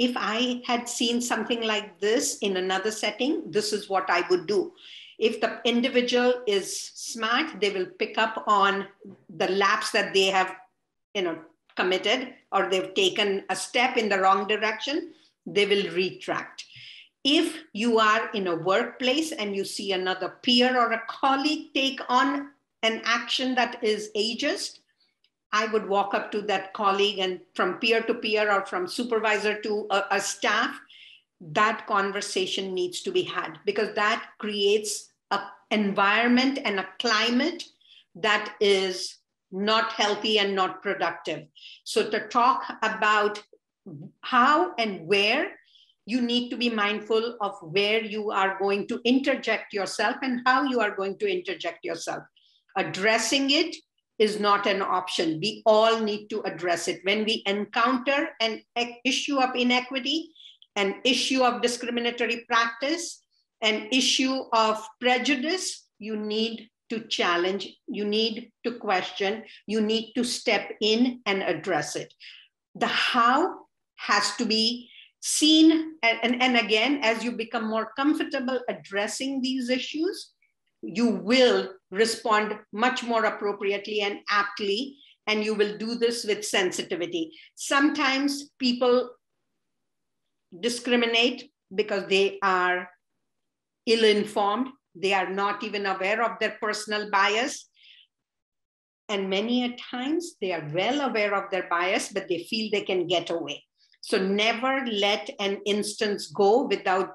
if I had seen something like this in another setting, this is what I would do. If the individual is smart, they will pick up on the lapse that they have, you know, committed or they've taken a step in the wrong direction, they will retract. If you are in a workplace and you see another peer or a colleague take on an action that is ageist, I would walk up to that colleague and from peer to peer or from supervisor to a, a staff, that conversation needs to be had because that creates an environment and a climate that is not healthy and not productive. So to talk about how and where you need to be mindful of where you are going to interject yourself and how you are going to interject yourself. Addressing it is not an option. We all need to address it. When we encounter an issue of inequity, an issue of discriminatory practice, an issue of prejudice, you need to challenge, you need to question, you need to step in and address it. The how has to be seen, and, and, and again, as you become more comfortable addressing these issues, you will respond much more appropriately and aptly, and you will do this with sensitivity. Sometimes people discriminate because they are ill informed, they are not even aware of their personal bias. And many a times they are well aware of their bias, but they feel they can get away. So never let an instance go without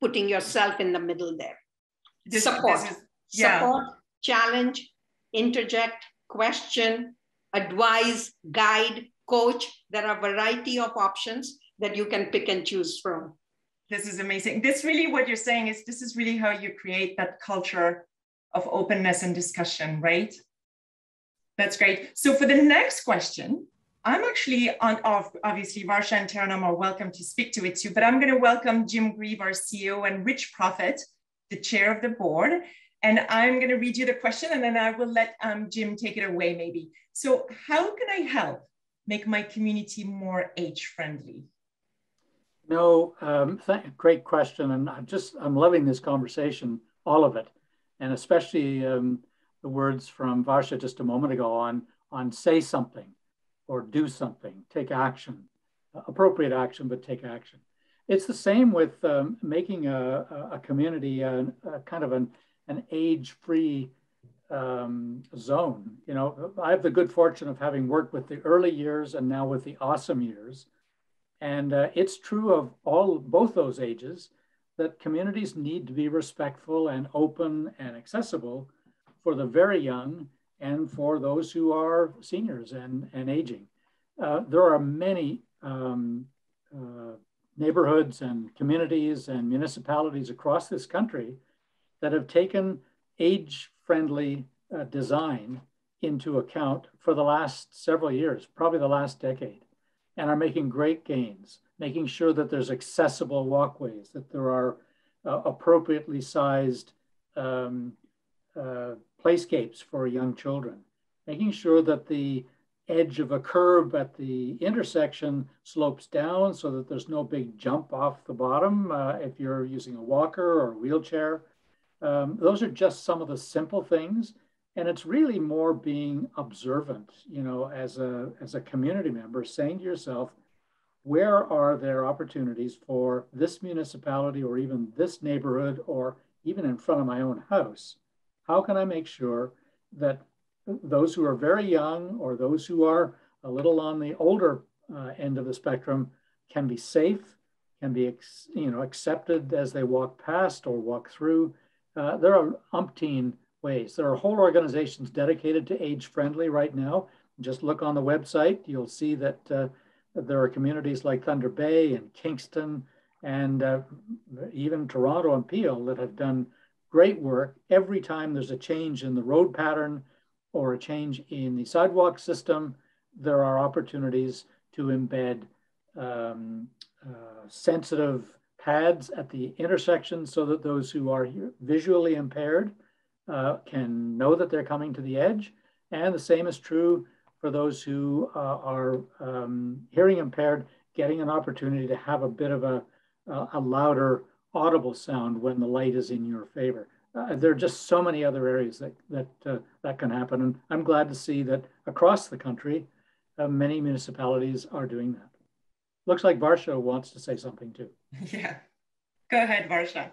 putting yourself in the middle there. This, support, this is, yeah. support, challenge, interject, question, advise, guide, coach. There are a variety of options that you can pick and choose from. This is amazing. This really what you're saying is this is really how you create that culture of openness and discussion, right? That's great. So for the next question, I'm actually on off, obviously Varsha and Taranum are welcome to speak to it too, but I'm going to welcome Jim Grieve, our CEO, and Rich Prophet, the chair of the board. And I'm going to read you the question and then I will let um, Jim take it away maybe. So how can I help make my community more age friendly? No, um, great question. And I'm just, I'm loving this conversation, all of it. And especially um, the words from Varsha just a moment ago on, on say something or do something, take action, appropriate action, but take action. It's the same with um, making a, a community a, a, kind of an, an age-free um, zone. You know, I have the good fortune of having worked with the early years and now with the awesome years. And uh, it's true of all both those ages that communities need to be respectful and open and accessible for the very young and for those who are seniors and, and aging. Uh, there are many um, uh, neighborhoods and communities and municipalities across this country that have taken age-friendly uh, design into account for the last several years, probably the last decade, and are making great gains, making sure that there's accessible walkways, that there are uh, appropriately sized um, uh, playscapes for young children, making sure that the edge of a curb at the intersection slopes down so that there's no big jump off the bottom uh, if you're using a walker or a wheelchair. Um, those are just some of the simple things. And it's really more being observant, you know, as a, as a community member, saying to yourself, where are there opportunities for this municipality or even this neighborhood or even in front of my own house how can I make sure that those who are very young or those who are a little on the older uh, end of the spectrum can be safe, can be you know accepted as they walk past or walk through. Uh, there are umpteen ways. There are whole organizations dedicated to age friendly right now. Just look on the website. You'll see that uh, there are communities like Thunder Bay and Kingston and uh, even Toronto and Peel that have done great work. Every time there's a change in the road pattern or a change in the sidewalk system, there are opportunities to embed um, uh, sensitive pads at the intersection so that those who are visually impaired uh, can know that they're coming to the edge. And the same is true for those who uh, are um, hearing impaired, getting an opportunity to have a bit of a, a louder audible sound when the light is in your favor. Uh, there are just so many other areas that that uh, that can happen, and I'm glad to see that across the country, uh, many municipalities are doing that. Looks like Varsha wants to say something too. Yeah, go ahead, Varsha.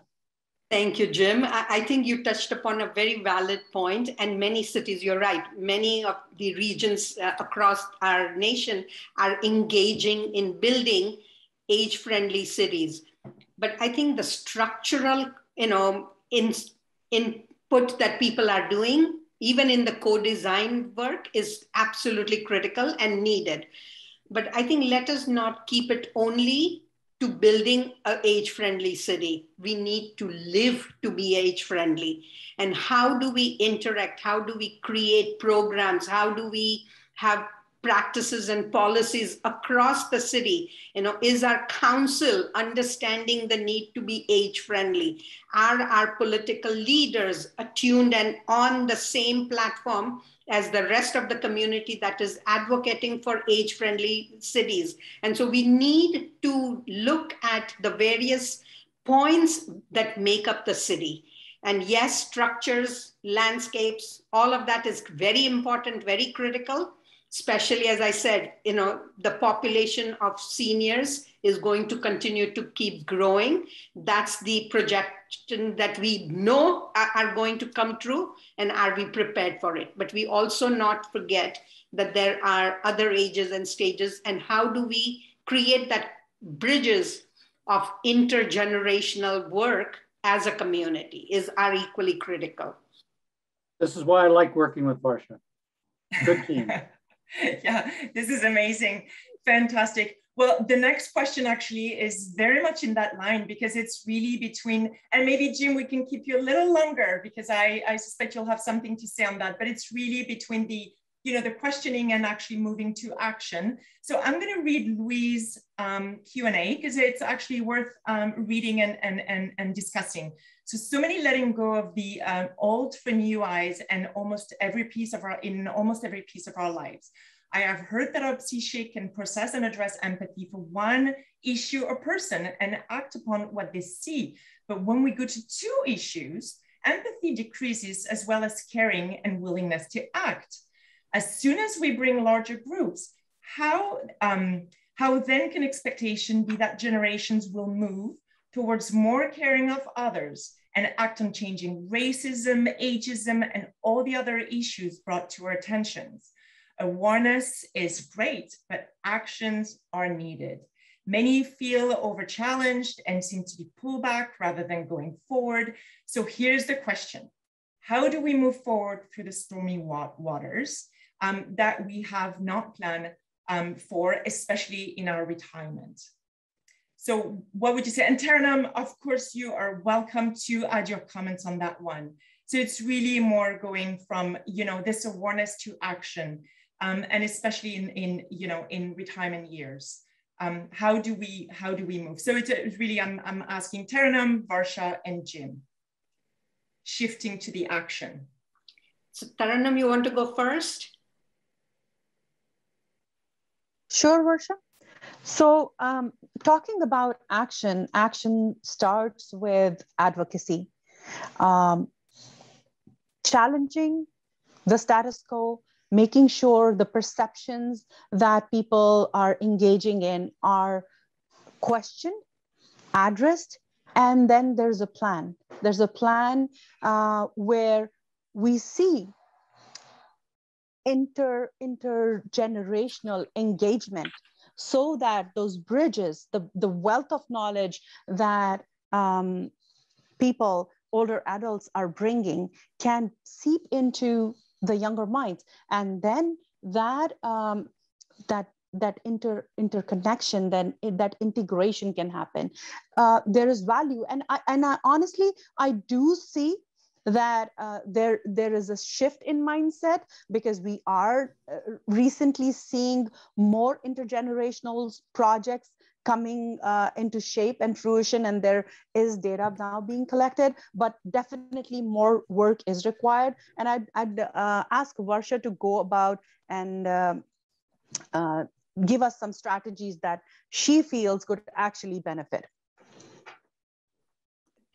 Thank you, Jim. I think you touched upon a very valid point, and many cities, you're right, many of the regions uh, across our nation are engaging in building age friendly cities but I think the structural, you know, in, input that people are doing, even in the co-design work, is absolutely critical and needed. But I think let us not keep it only to building a age-friendly city. We need to live to be age-friendly. And how do we interact? How do we create programs? How do we have practices and policies across the city you know is our council understanding the need to be age friendly are our political leaders attuned and on the same platform as the rest of the community that is advocating for age friendly cities? And so we need to look at the various points that make up the city. And yes structures landscapes all of that is very important very critical especially as I said, you know, the population of seniors is going to continue to keep growing. That's the projection that we know are going to come true, and are we prepared for it? But we also not forget that there are other ages and stages, and how do we create that bridges of intergenerational work as a community is are equally critical. This is why I like working with Varsha. Good team. yeah, this is amazing. Fantastic. Well, the next question actually is very much in that line because it's really between, and maybe Jim, we can keep you a little longer because I, I suspect you'll have something to say on that, but it's really between the, you know, the questioning and actually moving to action. So I'm going to read Louise um, Q&A because it's actually worth um, reading and, and, and, and discussing. So, so many letting go of the um, old for new eyes and almost every piece of our, in almost every piece of our lives. I have heard that OPSI can process and address empathy for one issue or person and act upon what they see. But when we go to two issues, empathy decreases as well as caring and willingness to act. As soon as we bring larger groups, how, um, how then can expectation be that generations will move towards more caring of others and act on changing racism, ageism, and all the other issues brought to our attentions? Awareness is great, but actions are needed. Many feel overchallenged and seem to be pulled back rather than going forward. So here's the question How do we move forward through the stormy waters um, that we have not planned um, for, especially in our retirement? So, what would you say? And Taranum, of course, you are welcome to add your comments on that one. So, it's really more going from, you know, this awareness to action um, and especially in, in, you know, in retirement years. Um, how do we how do we move? So it's, it's really I'm, I'm asking Taranum, Varsha, and Jim. Shifting to the action. So Taranum, you want to go first? Sure, Varsha. So um, talking about action, action starts with advocacy. Um, challenging the status quo, making sure the perceptions that people are engaging in are questioned, addressed, and then there's a plan. There's a plan uh, where we see inter intergenerational engagement so that those bridges the, the wealth of knowledge that um, people older adults are bringing can seep into the younger minds. And then that um, that that inter interconnection then that integration can happen. Uh, there is value. And i and i honestly i do see that uh, there there is a shift in mindset because we are uh, recently seeing more intergenerational projects coming uh, into shape and fruition and there is data now being collected but definitely more work is required. And i'd, I'd uh, ask varsha to go about and uh, uh, give us some strategies that she feels could actually benefit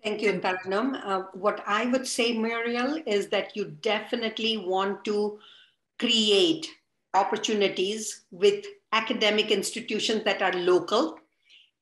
Thank you, Taranum. Uh, what I would say, Muriel, is that you definitely want to create opportunities with academic institutions that are local,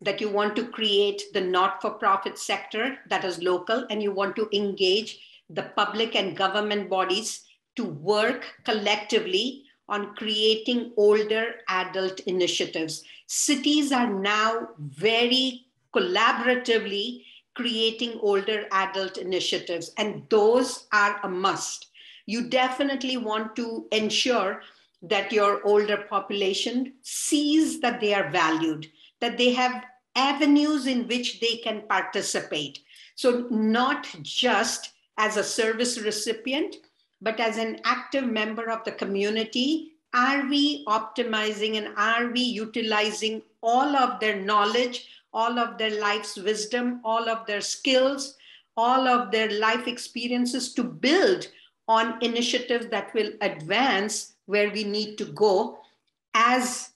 that you want to create the not for profit sector that is local, and you want to engage the public and government bodies to work collectively on creating older adult initiatives. Cities are now very collaboratively creating older adult initiatives, and those are a must. You definitely want to ensure that your older population sees that they are valued, that they have avenues in which they can participate. So, not just as a service recipient, but as an active member of the community, are we optimizing and are we utilizing all of their knowledge, all of their life's wisdom, all of their skills, all of their life experiences to build on initiatives that will advance where we need to go as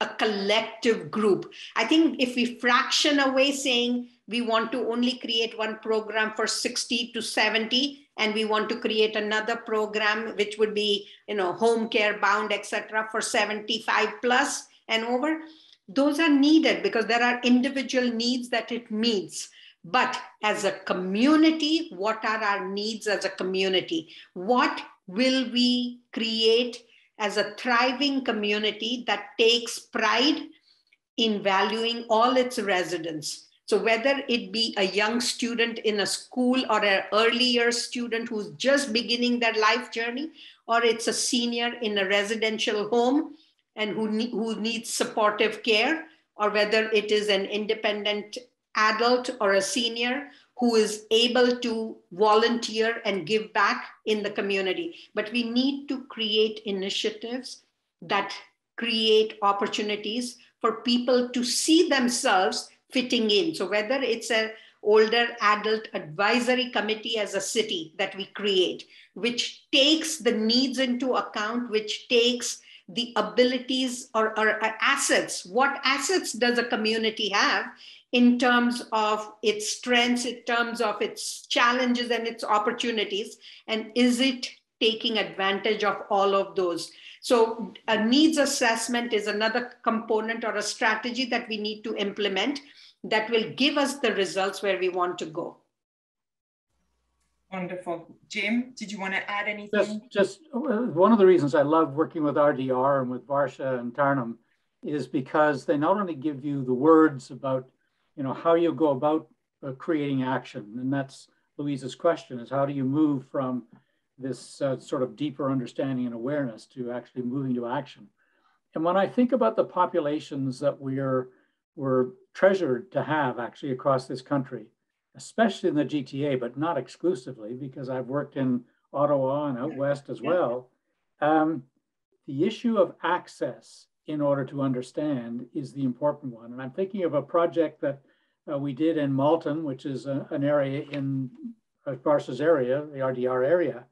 a collective group. I think if we fraction away saying we want to only create one program for 60 to 70 and we want to create another program which would be you know home care bound etc for 75 plus and over those are needed because there are individual needs that it meets but as a community what are our needs as a community what will we create as a thriving community that takes pride in valuing all its residents. So whether it be a young student in a school or an earlier student who's just beginning their life journey, or it's a senior in a residential home and who, ne- who needs supportive care, or whether it is an independent adult or a senior who is able to volunteer and give back in the community. But we need to create initiatives that create opportunities for people to see themselves fitting in. So whether it's an older adult advisory committee as a city that we create, which takes the needs into account, which takes the abilities or, or, uh, assets. What assets does a community have? in terms of its strengths, in terms of its challenges and its opportunities? And is it taking advantage of all of those? So, a needs assessment is another component or a strategy that we need to implement that will give us the results where we want to go. Wonderful. Jim, did you want to add anything? Just, just uh, one of the reasons I love working with RDR and with Varsha and Taranum is because they not only give you the words about you know, how you go about uh, creating action. And that's Louise's question is how do you move from this uh, sort of deeper understanding and awareness to actually moving to action? And when I think about the populations that we're, we're treasured to have actually across this country, especially in the GTA, but not exclusively, because I've worked in Ottawa and out west as well. Um, the issue of access in order to understand is the important one. And I'm thinking of a project that uh, we did in Malton, which is a, an area in uh, Varsha's area, the RDR area,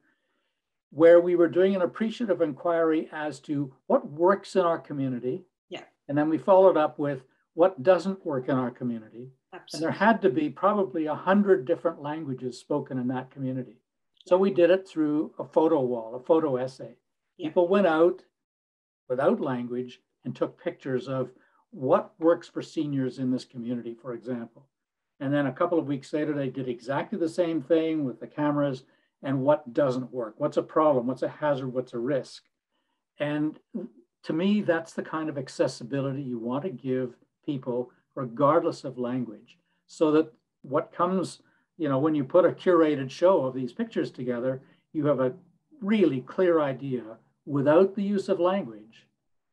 where we were doing an appreciative inquiry as to what works in our community. Yeah. And then we followed up with what doesn't work in our community. Absolutely. And there had to be probably a hundred different languages spoken in that community. So we did it through a photo wall, a photo essay. Yeah. People went out without language and took pictures of what works for seniors in this community, for example. And then a couple of weeks later, they did exactly the same thing with the cameras and what doesn't work. What's a problem? What's a hazard? What's a risk? And to me, that's the kind of accessibility you want to give people, regardless of language, so that what comes, you know, when you put a curated show of these pictures together, you have a really clear idea without the use of language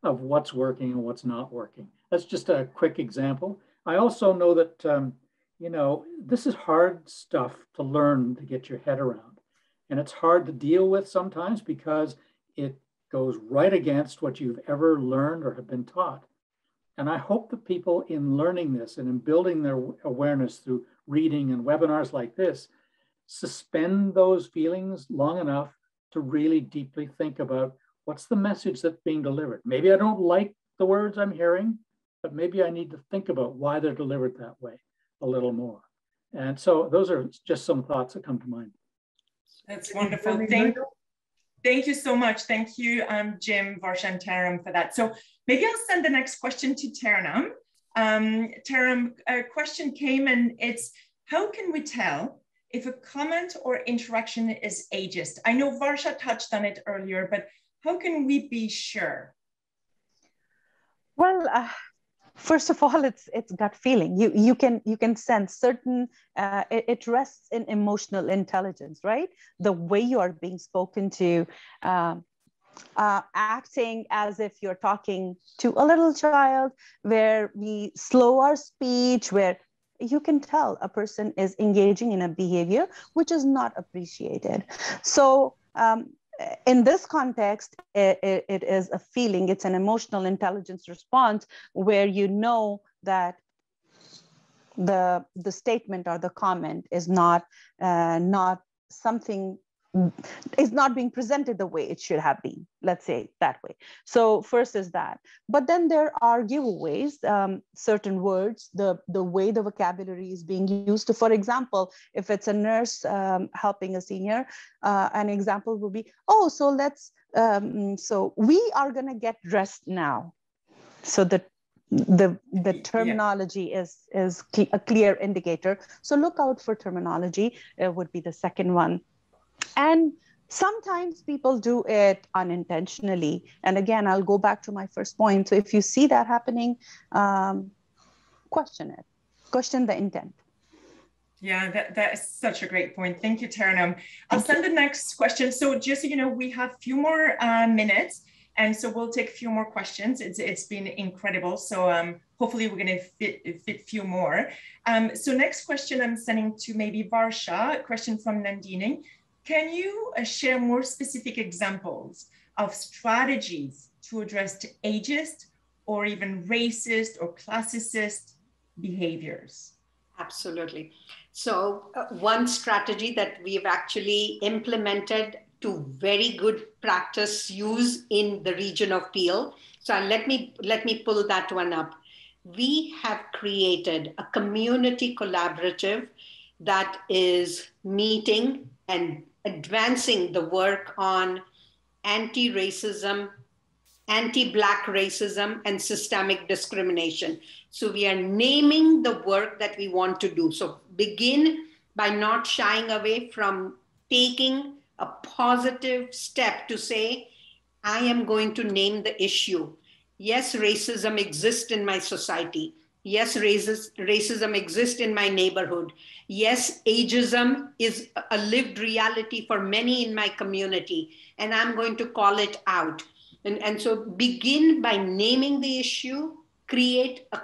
of what's working and what's not working. That's just a quick example. I also know that, um, you know, this is hard stuff to learn to get your head around. And it's hard to deal with sometimes because it goes right against what you've ever learned or have been taught. And I hope that people in learning this and in building their awareness through reading and webinars like this suspend those feelings long enough to really deeply think about what's the message that's being delivered? Maybe I don't like the words I'm hearing, but maybe I need to think about why they're delivered that way a little more. And so those are just some thoughts that come to mind. That's wonderful. Thank, thank you so much. Thank you, um, Jim Varshantaram, for that. So maybe I'll send the next question to Taranum. Um, a question came and it's, how can we tell if a comment or interaction is ageist? I know Varsha touched on it earlier, but how can we be sure? Well, uh, first of all, it's it's gut feeling. You you can you can sense certain. Uh, it, it, rests in emotional intelligence, right? The way you are being spoken to. Um, uh, acting as if you're talking to a little child, where we slow our speech, where you can tell a person is engaging in a behavior which is not appreciated. So um, in this context, it, it, it is a feeling, it's an emotional intelligence response where you know that the, the statement or the comment is not, uh, not something is not being presented the way it should have been. Let's say that way. So first is that. But then there are giveaways um, certain words the the way the vocabulary is being used. To, for example if it's a nurse um, helping a senior uh, an example would be oh so let's um, so we are going to get dressed now. So the the the terminology yeah. is is a clear indicator. So look out for terminology. It would be the second one and sometimes people do it unintentionally and again i'll go back to my first point so if you see that happening um, question it question the intent yeah, that, that is such a great point. Thank you, Taranum. I'll send the next question. So just so you know, we have a few more uh, minutes. And so we'll take a few more questions. It's, it's been incredible. So um, hopefully we're going to fit fit few more. Um, so next question I'm sending to maybe Varsha, a question from Nandini. Can you uh, share more specific examples of strategies to address ageist or even racist or classicist behaviors? Absolutely. So uh, one strategy that we've actually implemented to very good practice use in the region of Peel. So let me let me pull that one up. We have created a community collaborative that is meeting and advancing the work on anti-racism, anti-black racism, and systemic discrimination. So we are naming the work that we want to do. So begin by not shying away from taking a positive step to say, I am going to name the issue. Yes, racism exists in my society. Yes, racism exists in my neighborhood. Yes, ageism is a lived reality for many in my community, and I'm going to call it out. And, and so begin by naming the issue, create a,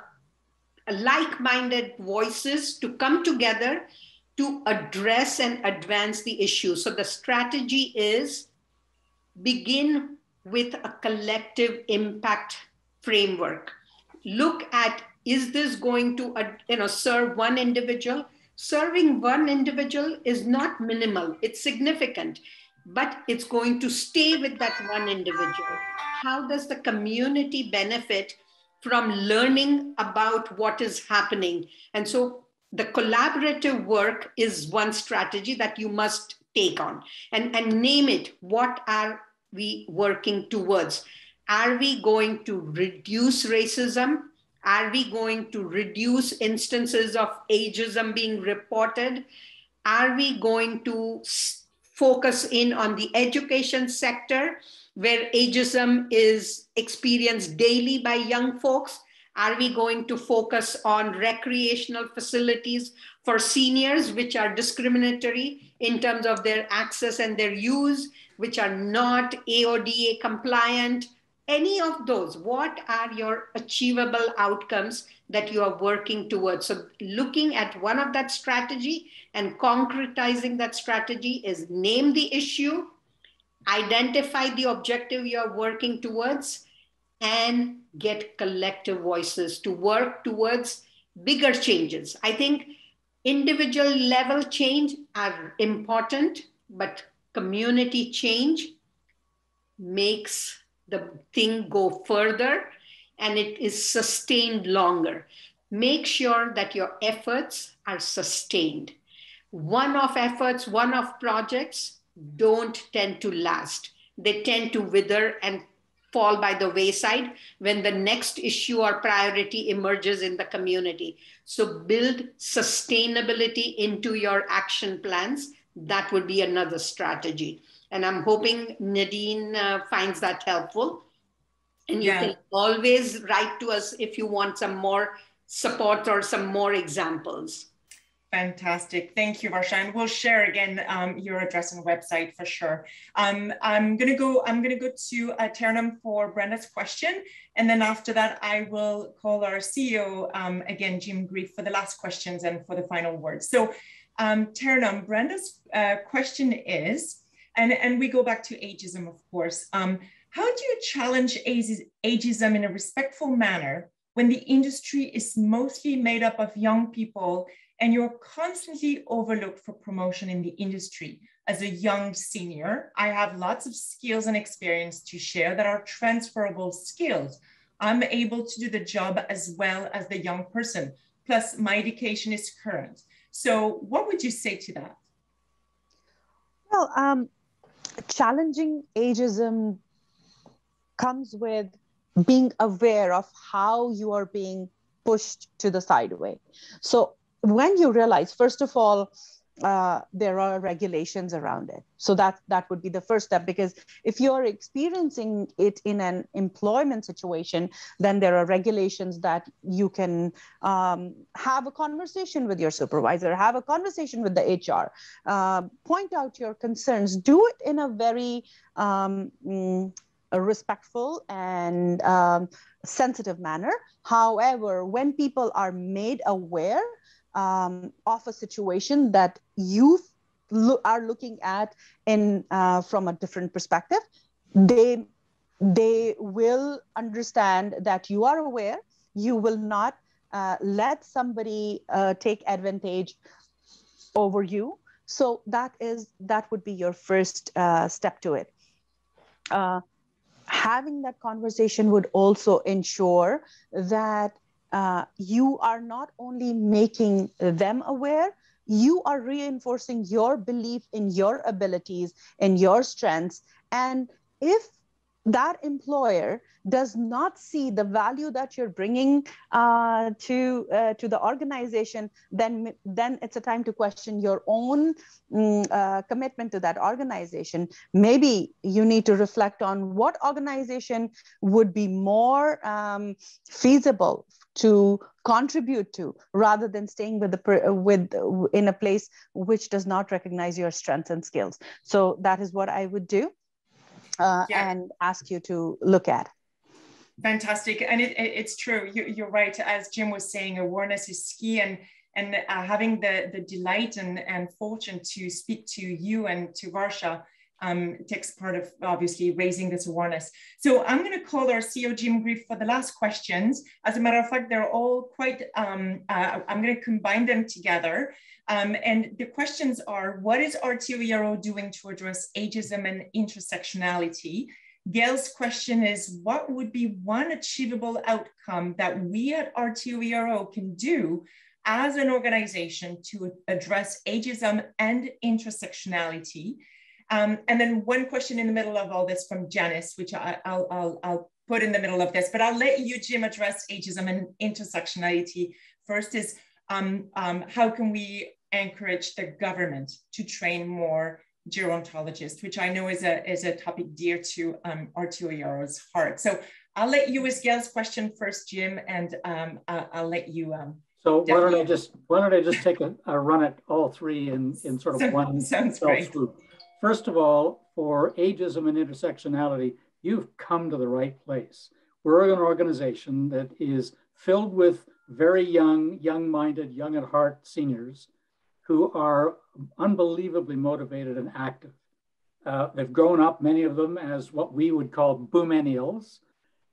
a like minded voices to come together to address and advance the issue. So the strategy is begin with a collective impact framework. Look at is this going to uh, you know serve one individual? Serving one individual is not minimal, it's significant, but it's going to stay with that one individual. How does the community benefit from learning about what is happening? And so the collaborative work is one strategy that you must take on and, and name it. What are we working towards? Are we going to reduce racism? Are we going to reduce instances of ageism being reported? Are we going to focus in on the education sector where ageism is experienced daily by young folks? Are we going to focus on recreational facilities for seniors, which are discriminatory in terms of their access and their use, which are not AODA compliant? Any of those, what are your achievable outcomes that you are working towards? So, looking at one of that strategy and concretizing that strategy is name the issue, identify the objective you are working towards, and get collective voices to work towards bigger changes. I think individual level change are important, but community change makes the thing go further and it is sustained longer. Make sure that your efforts are sustained. One off efforts, one off projects don't tend to last. They tend to wither and fall by the wayside when the next issue or priority emerges in the community. So build sustainability into your action plans. That would be another strategy. And I'm hoping Nadine uh, finds that helpful. And you yeah. can always write to us if you want some more support or some more examples. Fantastic. Thank you, Varsha. And we'll share again um, your address and website for sure. Um, I'm going to go, I'm going to go to uh, Taranum for Brenda's question. And then after that, I will call our CEO, um, again, Jim Grieve, for the last questions and for the final words. So um, Taranum, Brenda's uh, question is, and, and we go back to ageism, of course. Um, how do you challenge ageism in a respectful manner when the industry is mostly made up of young people and you're constantly overlooked for promotion in the industry. as a young senior, I have lots of skills and experience to share that are transferable skills. I'm able to do the job as well as the young person. Plus, my education is current. So, what would you say to that? Well, um, challenging ageism comes with being aware of how you are being pushed to the sideway. So, when you realize, first of all, uh, there are regulations around it. So that that would be the first step because if you're experiencing it in an employment situation, then there are regulations that you can um, have a conversation with your supervisor, have a conversation with the HR, uh, point out your concerns, do it in a very um, mm, a respectful and um, sensitive manner. However, when people are made aware um, of a situation that you lo- are looking at in uh, from a different perspective, they they will understand that you are aware. You will not uh, let somebody uh, take advantage over you. So that is that would be your first uh, step to it. Uh, having that conversation would also ensure that uh, you are not only making them aware, you are reinforcing your belief in your abilities and your strengths. And if that employer does not see the value that you're bringing uh, to uh, to the organization, then then it's a time to question your own mm, uh, commitment to that organization. Maybe you need to reflect on what organization would be more um, feasible to contribute to rather than staying with the with in a place which does not recognize your strengths and skills. So that is what i would do uh, yeah. and ask you to look at. Fantastic. And it, it, it's true. You, are right. As jim was saying awareness is key and and uh, having the the delight and and fortune to speak to you and to varsha um, takes part of obviously raising this awareness. So I'm going to call our CEO Jim Grieve for the last questions. As a matter of fact, they're all quite, um, uh, I'm going to combine them together. Um, and the questions are, what is RTO ERO doing to address ageism and intersectionality? Gail's question is, what would be one achievable outcome that we at RTO ERO can do as an organization to address ageism and intersectionality? Um, and then one question in the middle of all this from Janice, which I, will I'll, I'll put in the middle of this, but I'll let you, Jim, address ageism and intersectionality. First is um, um, how can we encourage the government to train more gerontologists, which I know is a, is a topic dear to um, heart. So I'll let you as Gail's question first, Jim, and um, I'll, I'll, let you. Um, so why don't I just why don't I just take a, a run at all three in, in sort of one sounds great. swoop. First of all, for ageism and intersectionality, you've come to the right place. We're an organization that is filled with very young, young minded, young at heart seniors who are unbelievably motivated and active. Uh, they've grown up, many of them, as what we would call boomenials.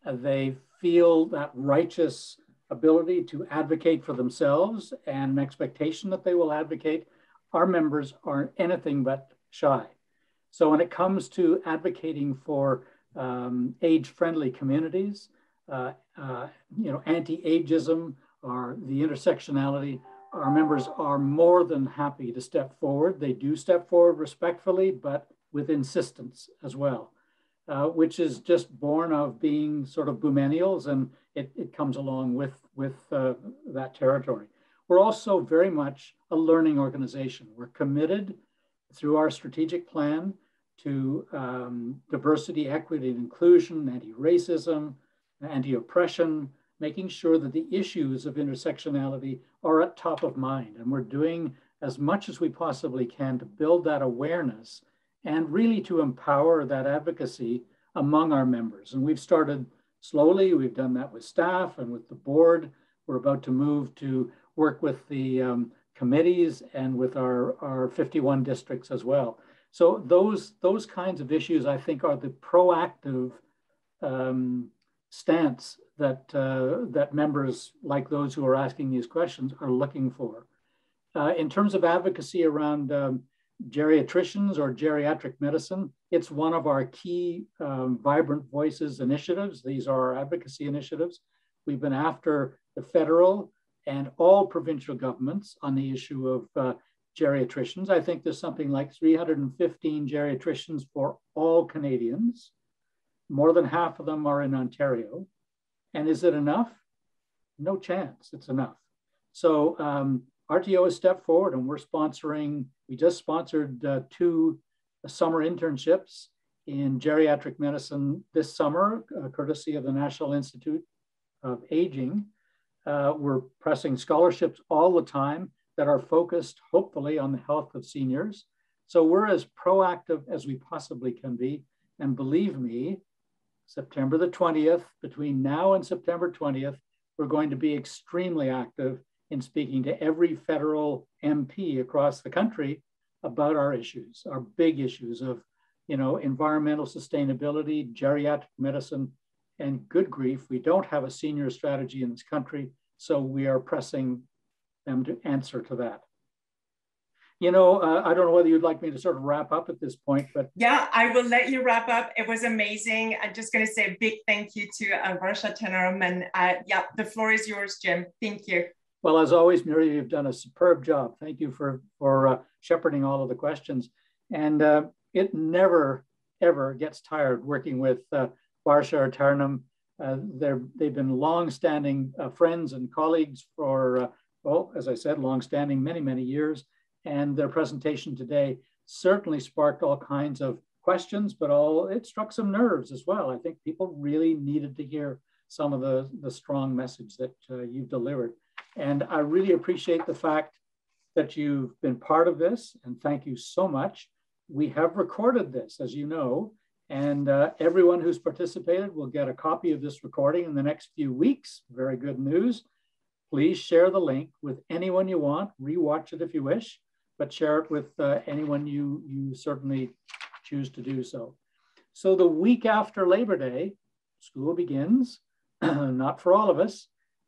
Uh, they feel that righteous ability to advocate for themselves and an expectation that they will advocate. Our members are anything but shy. So when it comes to advocating for um, age-friendly communities, uh, uh, you know, anti-ageism or the intersectionality, our members are more than happy to step forward. They do step forward respectfully, but with insistence as well, uh, which is just born of being sort of boomenials, and it, it comes along with, with uh, that territory. We're also very much a learning organization. We're committed through our strategic plan to um, diversity, equity, and inclusion, anti-racism, anti-oppression, making sure that the issues of intersectionality are at top of mind. And we're doing as much as we possibly can to build that awareness and really to empower that advocacy among our members. And we've started slowly. We've done that with staff and with the board. We're about to move to work with the um, committees and with our, our 51 districts as well. So those those kinds of issues, I think, are the proactive um, stance that uh, that members like those who are asking these questions are looking for. Uh, in terms of advocacy around um, geriatricians or geriatric medicine. It's one of our key um, Vibrant Voices initiatives. These are our advocacy initiatives. We've been after the federal and all provincial governments on the issue of uh, geriatricians. I think there's something like 315 geriatricians for all Canadians. More than half of them are in Ontario. And is it enough? No chance it's enough. So um, RTO has stepped forward and we're sponsoring, we just sponsored uh, two summer internships in geriatric medicine this summer, uh, courtesy of the National Institute of Aging. Uh, we're pressing scholarships all the time that are focused, hopefully, on the health of seniors. So we're as proactive as we possibly can be. And believe me, September the 20th, between now and September 20th, we're going to be extremely active in speaking to every federal MP across the country about our issues, our big issues of, you know, environmental sustainability, geriatric medicine, and good grief, we don't have a senior strategy in this country, so we are pressing them to answer to that. You know, uh, I don't know whether you'd like me to sort of wrap up at this point, but. Yeah, I will let you wrap up. It was amazing. I'm just going to say a big thank you to uh, Varsha Tanaram. And uh, yeah, the floor is yours, Jim. Thank you. Well, as always, Miriam, you've done a superb job. Thank you for, for uh, shepherding all of the questions. And uh, it never, ever gets tired working with uh, Varsha or Taranum. Uh, they've been long-standing uh, friends and colleagues for, uh, well, as I said, long-standing many, many years. And their presentation today certainly sparked all kinds of questions, but all it struck some nerves as well. I think people really needed to hear some of the, the strong message that uh, you've delivered. And I really appreciate the fact that you've been part of this, and thank you so much. We have recorded this, as you know, and uh, everyone who's participated will get a copy of this recording in the next few weeks. Very good news. Please share the link with anyone you want. Rewatch it if you wish, but share it with uh, anyone you, you certainly choose to do so. So the week after Labor Day, school begins, not for all of us,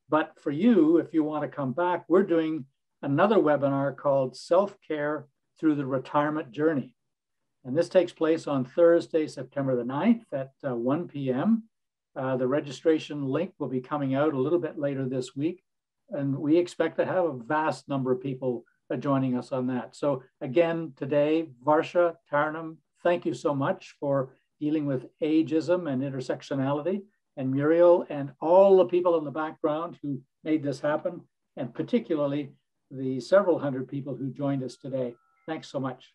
but for you, if you want to come back, we're doing another webinar called Self-Care Through the Retirement Journey. And this takes place on Thursday, September the 9th at uh, 1 p.m. Uh, the registration link will be coming out a little bit later this week. And we expect to have a vast number of people joining us on that. So again, today, Varsha, Taranum, thank you so much for dealing with ageism and intersectionality, and Muriel and all the people in the background who made this happen, and particularly the several hundred people who joined us today. Thanks so much.